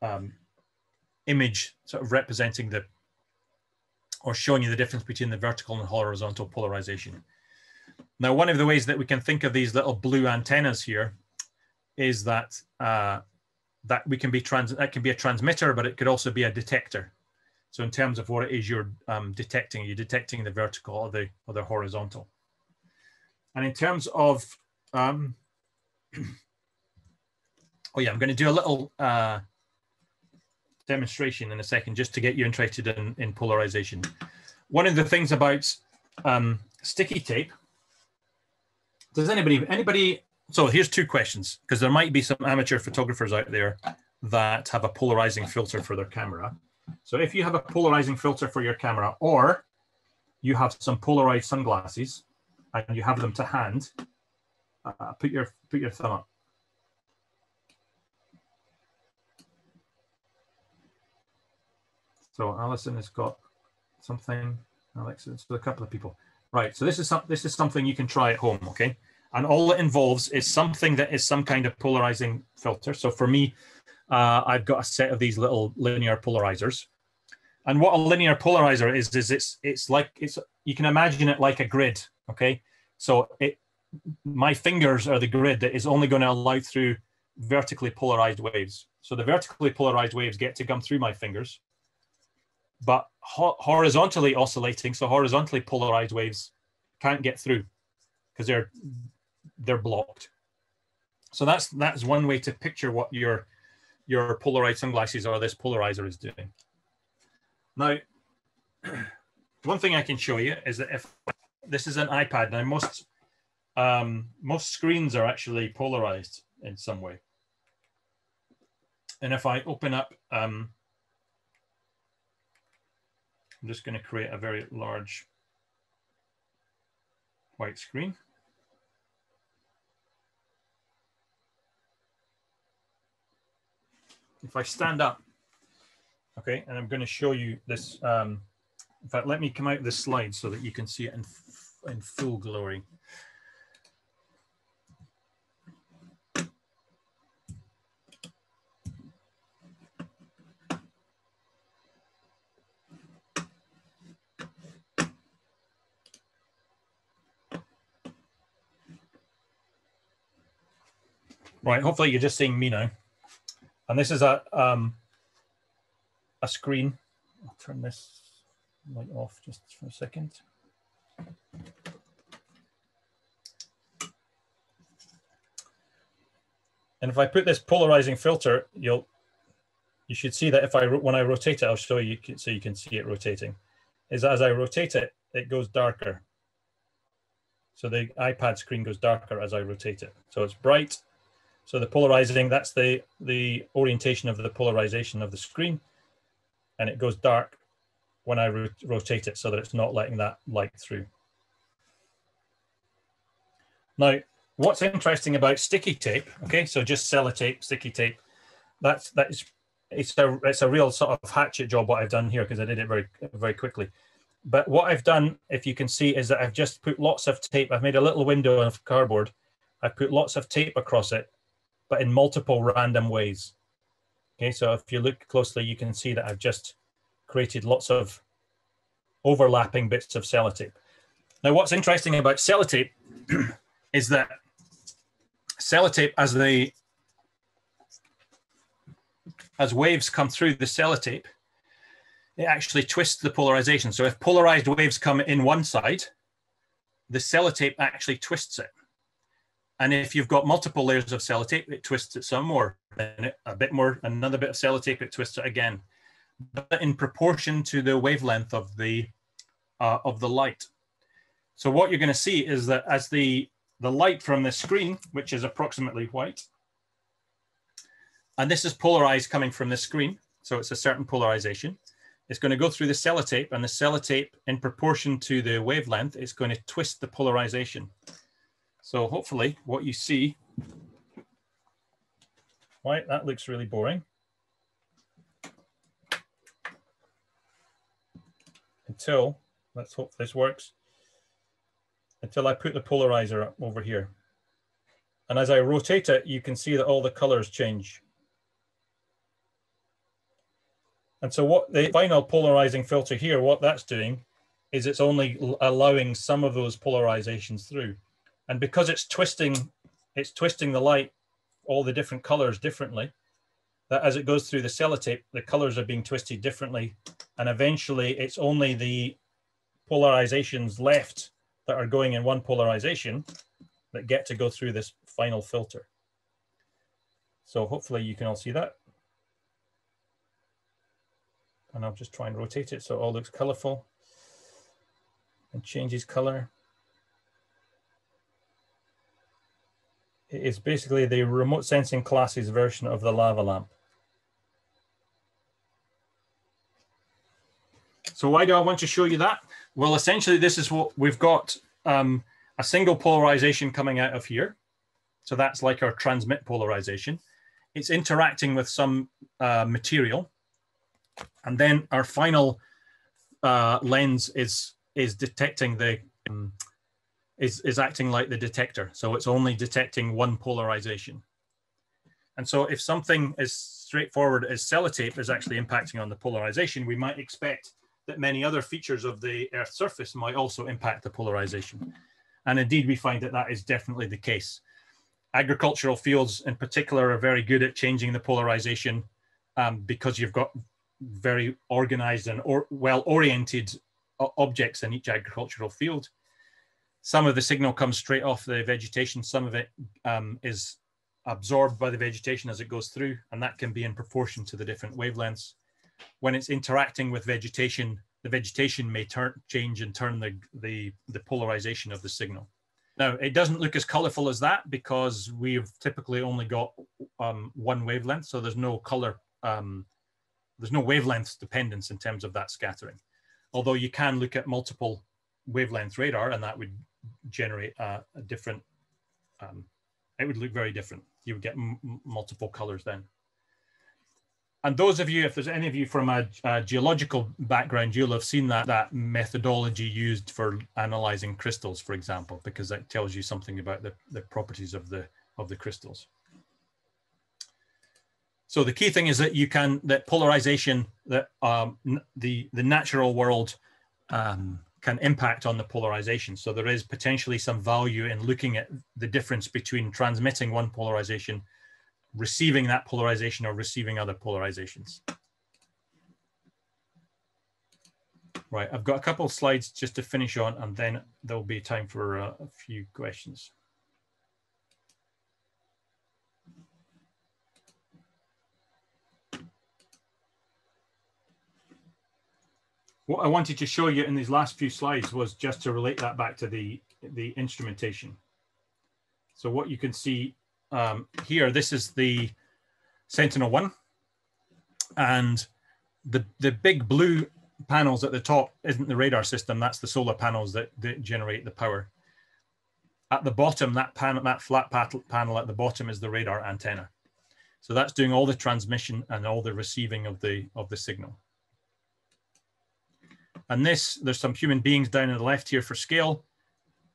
um, image sort of representing the, or showing you the difference between the vertical and horizontal polarization. Now, one of the ways that we can think of these little blue antennas here is that uh, that we can be trans that can be a transmitter, but it could also be a detector. So in terms of what it is you're um, detecting, you're detecting the vertical or the, or the horizontal. And in terms of, um, (clears throat) oh yeah, I'm going to do a little uh, demonstration in a second just to get you interested in, in polarization. One of the things about um, sticky tape, does anybody, anybody, so here's two questions, because there might be some amateur photographers out there that have a polarizing filter for their camera. So if you have a polarizing filter for your camera or you have some polarized sunglasses and you have them to hand, uh, put your put your thumb up. So Alison has got something. Alex, it's a couple of people. Right. So this is some, this is something you can try at home. Okay. And all it involves is something that is some kind of polarizing filter. So for me, uh, I've got a set of these little linear polarizers. And what a linear polarizer is, is it's it's like it's you can imagine it like a grid. Okay, so it my fingers are the grid that is only going to allow through vertically polarized waves. So the vertically polarized waves get to come through my fingers, but ho horizontally oscillating, so horizontally polarized waves can't get through because they're they're blocked. So that's that's one way to picture what your your polarized sunglasses or this polarizer is doing. Now, (clears throat) one thing I can show you is that if this is an iPad, now most um, most screens are actually polarized in some way. And if I open up, um, I'm just going to create a very large white screen. If I stand up, okay, and I'm going to show you this. Um, in fact, let me come out of this slide so that you can see it in, in full glory. Right, hopefully you're just seeing me now. And this is a, um, a screen. I'll turn this light off just for a second. And if I put this polarizing filter, you'll you should see that if I when I rotate it, I'll show you so you can see it rotating. Is as I rotate it, it goes darker. So the iPad screen goes darker as I rotate it. So it's bright so the polarizing, that's the, the orientation of the polarization of the screen. And it goes dark when I ro rotate it so that it's not letting that light through. Now, what's interesting about sticky tape, okay, so just sellotape, sticky tape, that's, that is, it's a, it's a real sort of hatchet job what I've done here because I did it very, very quickly. But what I've done, if you can see, is that I've just put lots of tape. I've made a little window of cardboard. I've put lots of tape across it but in multiple random ways. Okay, so if you look closely, you can see that I've just created lots of overlapping bits of sellotape. Now, what's interesting about sellotape (clears throat) is that sellotape, as the as waves come through the sellotape, it actually twists the polarization. So if polarized waves come in one side, the sellotape actually twists it. And if you've got multiple layers of sellotape, it twists it some more, and a bit more, another bit of sellotape, it twists it again, but in proportion to the wavelength of the uh, of the light. So what you're going to see is that as the the light from the screen, which is approximately white, and this is polarized coming from the screen, so it's a certain polarization. It's going to go through the sellotape, and the sellotape, in proportion to the wavelength, is going to twist the polarization. So hopefully what you see, right, that looks really boring. Until, let's hope this works, until I put the polarizer up over here. And as I rotate it, you can see that all the colors change. And so what the final polarizing filter here, what that's doing is it's only allowing some of those polarizations through. And because it's twisting, it's twisting the light, all the different colors differently, that as it goes through the sellotape, the colors are being twisted differently. And eventually it's only the polarizations left that are going in one polarization that get to go through this final filter. So hopefully you can all see that and I'll just try and rotate it so it all looks colorful and changes color. It is basically the remote sensing classes version of the lava lamp. So why do I want to show you that? Well, essentially this is what we've got um, a single polarization coming out of here. So that's like our transmit polarization. It's interacting with some uh, material and then our final uh, lens is is detecting the um, is is acting like the detector. So it's only detecting one polarization. And so if something as straightforward as sellotape is actually impacting on the polarization, we might expect that many other features of the Earth's surface might also impact the polarization. And indeed, we find that that is definitely the case. Agricultural fields in particular are very good at changing the polarization um, because you've got very organized and or, well-oriented objects in each agricultural field. Some of the signal comes straight off the vegetation. Some of it um, is absorbed by the vegetation as it goes through, and that can be in proportion to the different wavelengths. When it's interacting with vegetation, the vegetation may turn, change and turn the, the, the polarization of the signal. Now, it doesn't look as colorful as that because we've typically only got um, one wavelength, so there's no color um, there's no wavelength dependence in terms of that scattering. Although you can look at multiple wavelength radar and that would generate a, different, um, it would look very different. You would get multiple colors then. And those of you, if there's any of you from a, a, geological background, you'll have seen that, that methodology used for analyzing crystals, for example, because that tells you something about the, the properties of the, of the crystals. So the key thing is that you can that polarization that um, the the natural world um, can impact on the polarization. So there is potentially some value in looking at the difference between transmitting one polarization, receiving that polarization, or receiving other polarizations. Right, I've got a couple of slides just to finish on, and then there'll be time for uh, a few questions. What I wanted to show you in these last few slides was just to relate that back to the, the instrumentation. So what you can see um, here, this is the Sentinel-1. And the, the big blue panels at the top isn't the radar system, that's the solar panels that, that generate the power. At the bottom, that, panel, that flat panel at the bottom is the radar antenna. So that's doing all the transmission and all the receiving of the, of the signal. And this, there's some human beings down on the left here for scale.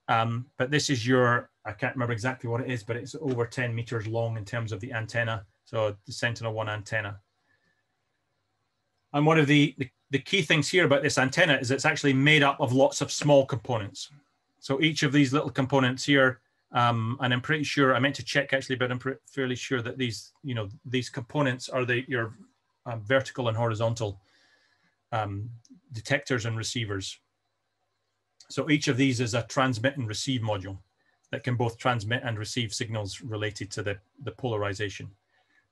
Um, but this is your, I can't remember exactly what it is, but it's over 10 meters long in terms of the antenna. So the Sentinel-1 antenna. And one of the, the, the key things here about this antenna is it's actually made up of lots of small components. So each of these little components here, um, and I'm pretty sure, I meant to check actually, but I'm fairly sure that these, you know, these components are the your um, vertical and horizontal um, detectors and receivers. So each of these is a transmit and receive module that can both transmit and receive signals related to the, the polarization.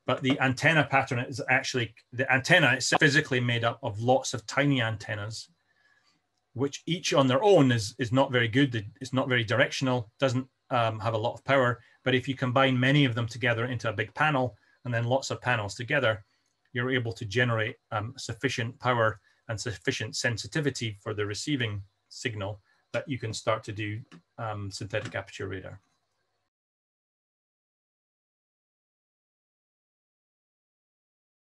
But the antenna pattern is actually, the antenna is physically made up of lots of tiny antennas, which each on their own is, is not very good. It's not very directional, doesn't um, have a lot of power. But if you combine many of them together into a big panel and then lots of panels together, you're able to generate um, sufficient power and sufficient sensitivity for the receiving signal that you can start to do um, synthetic aperture radar.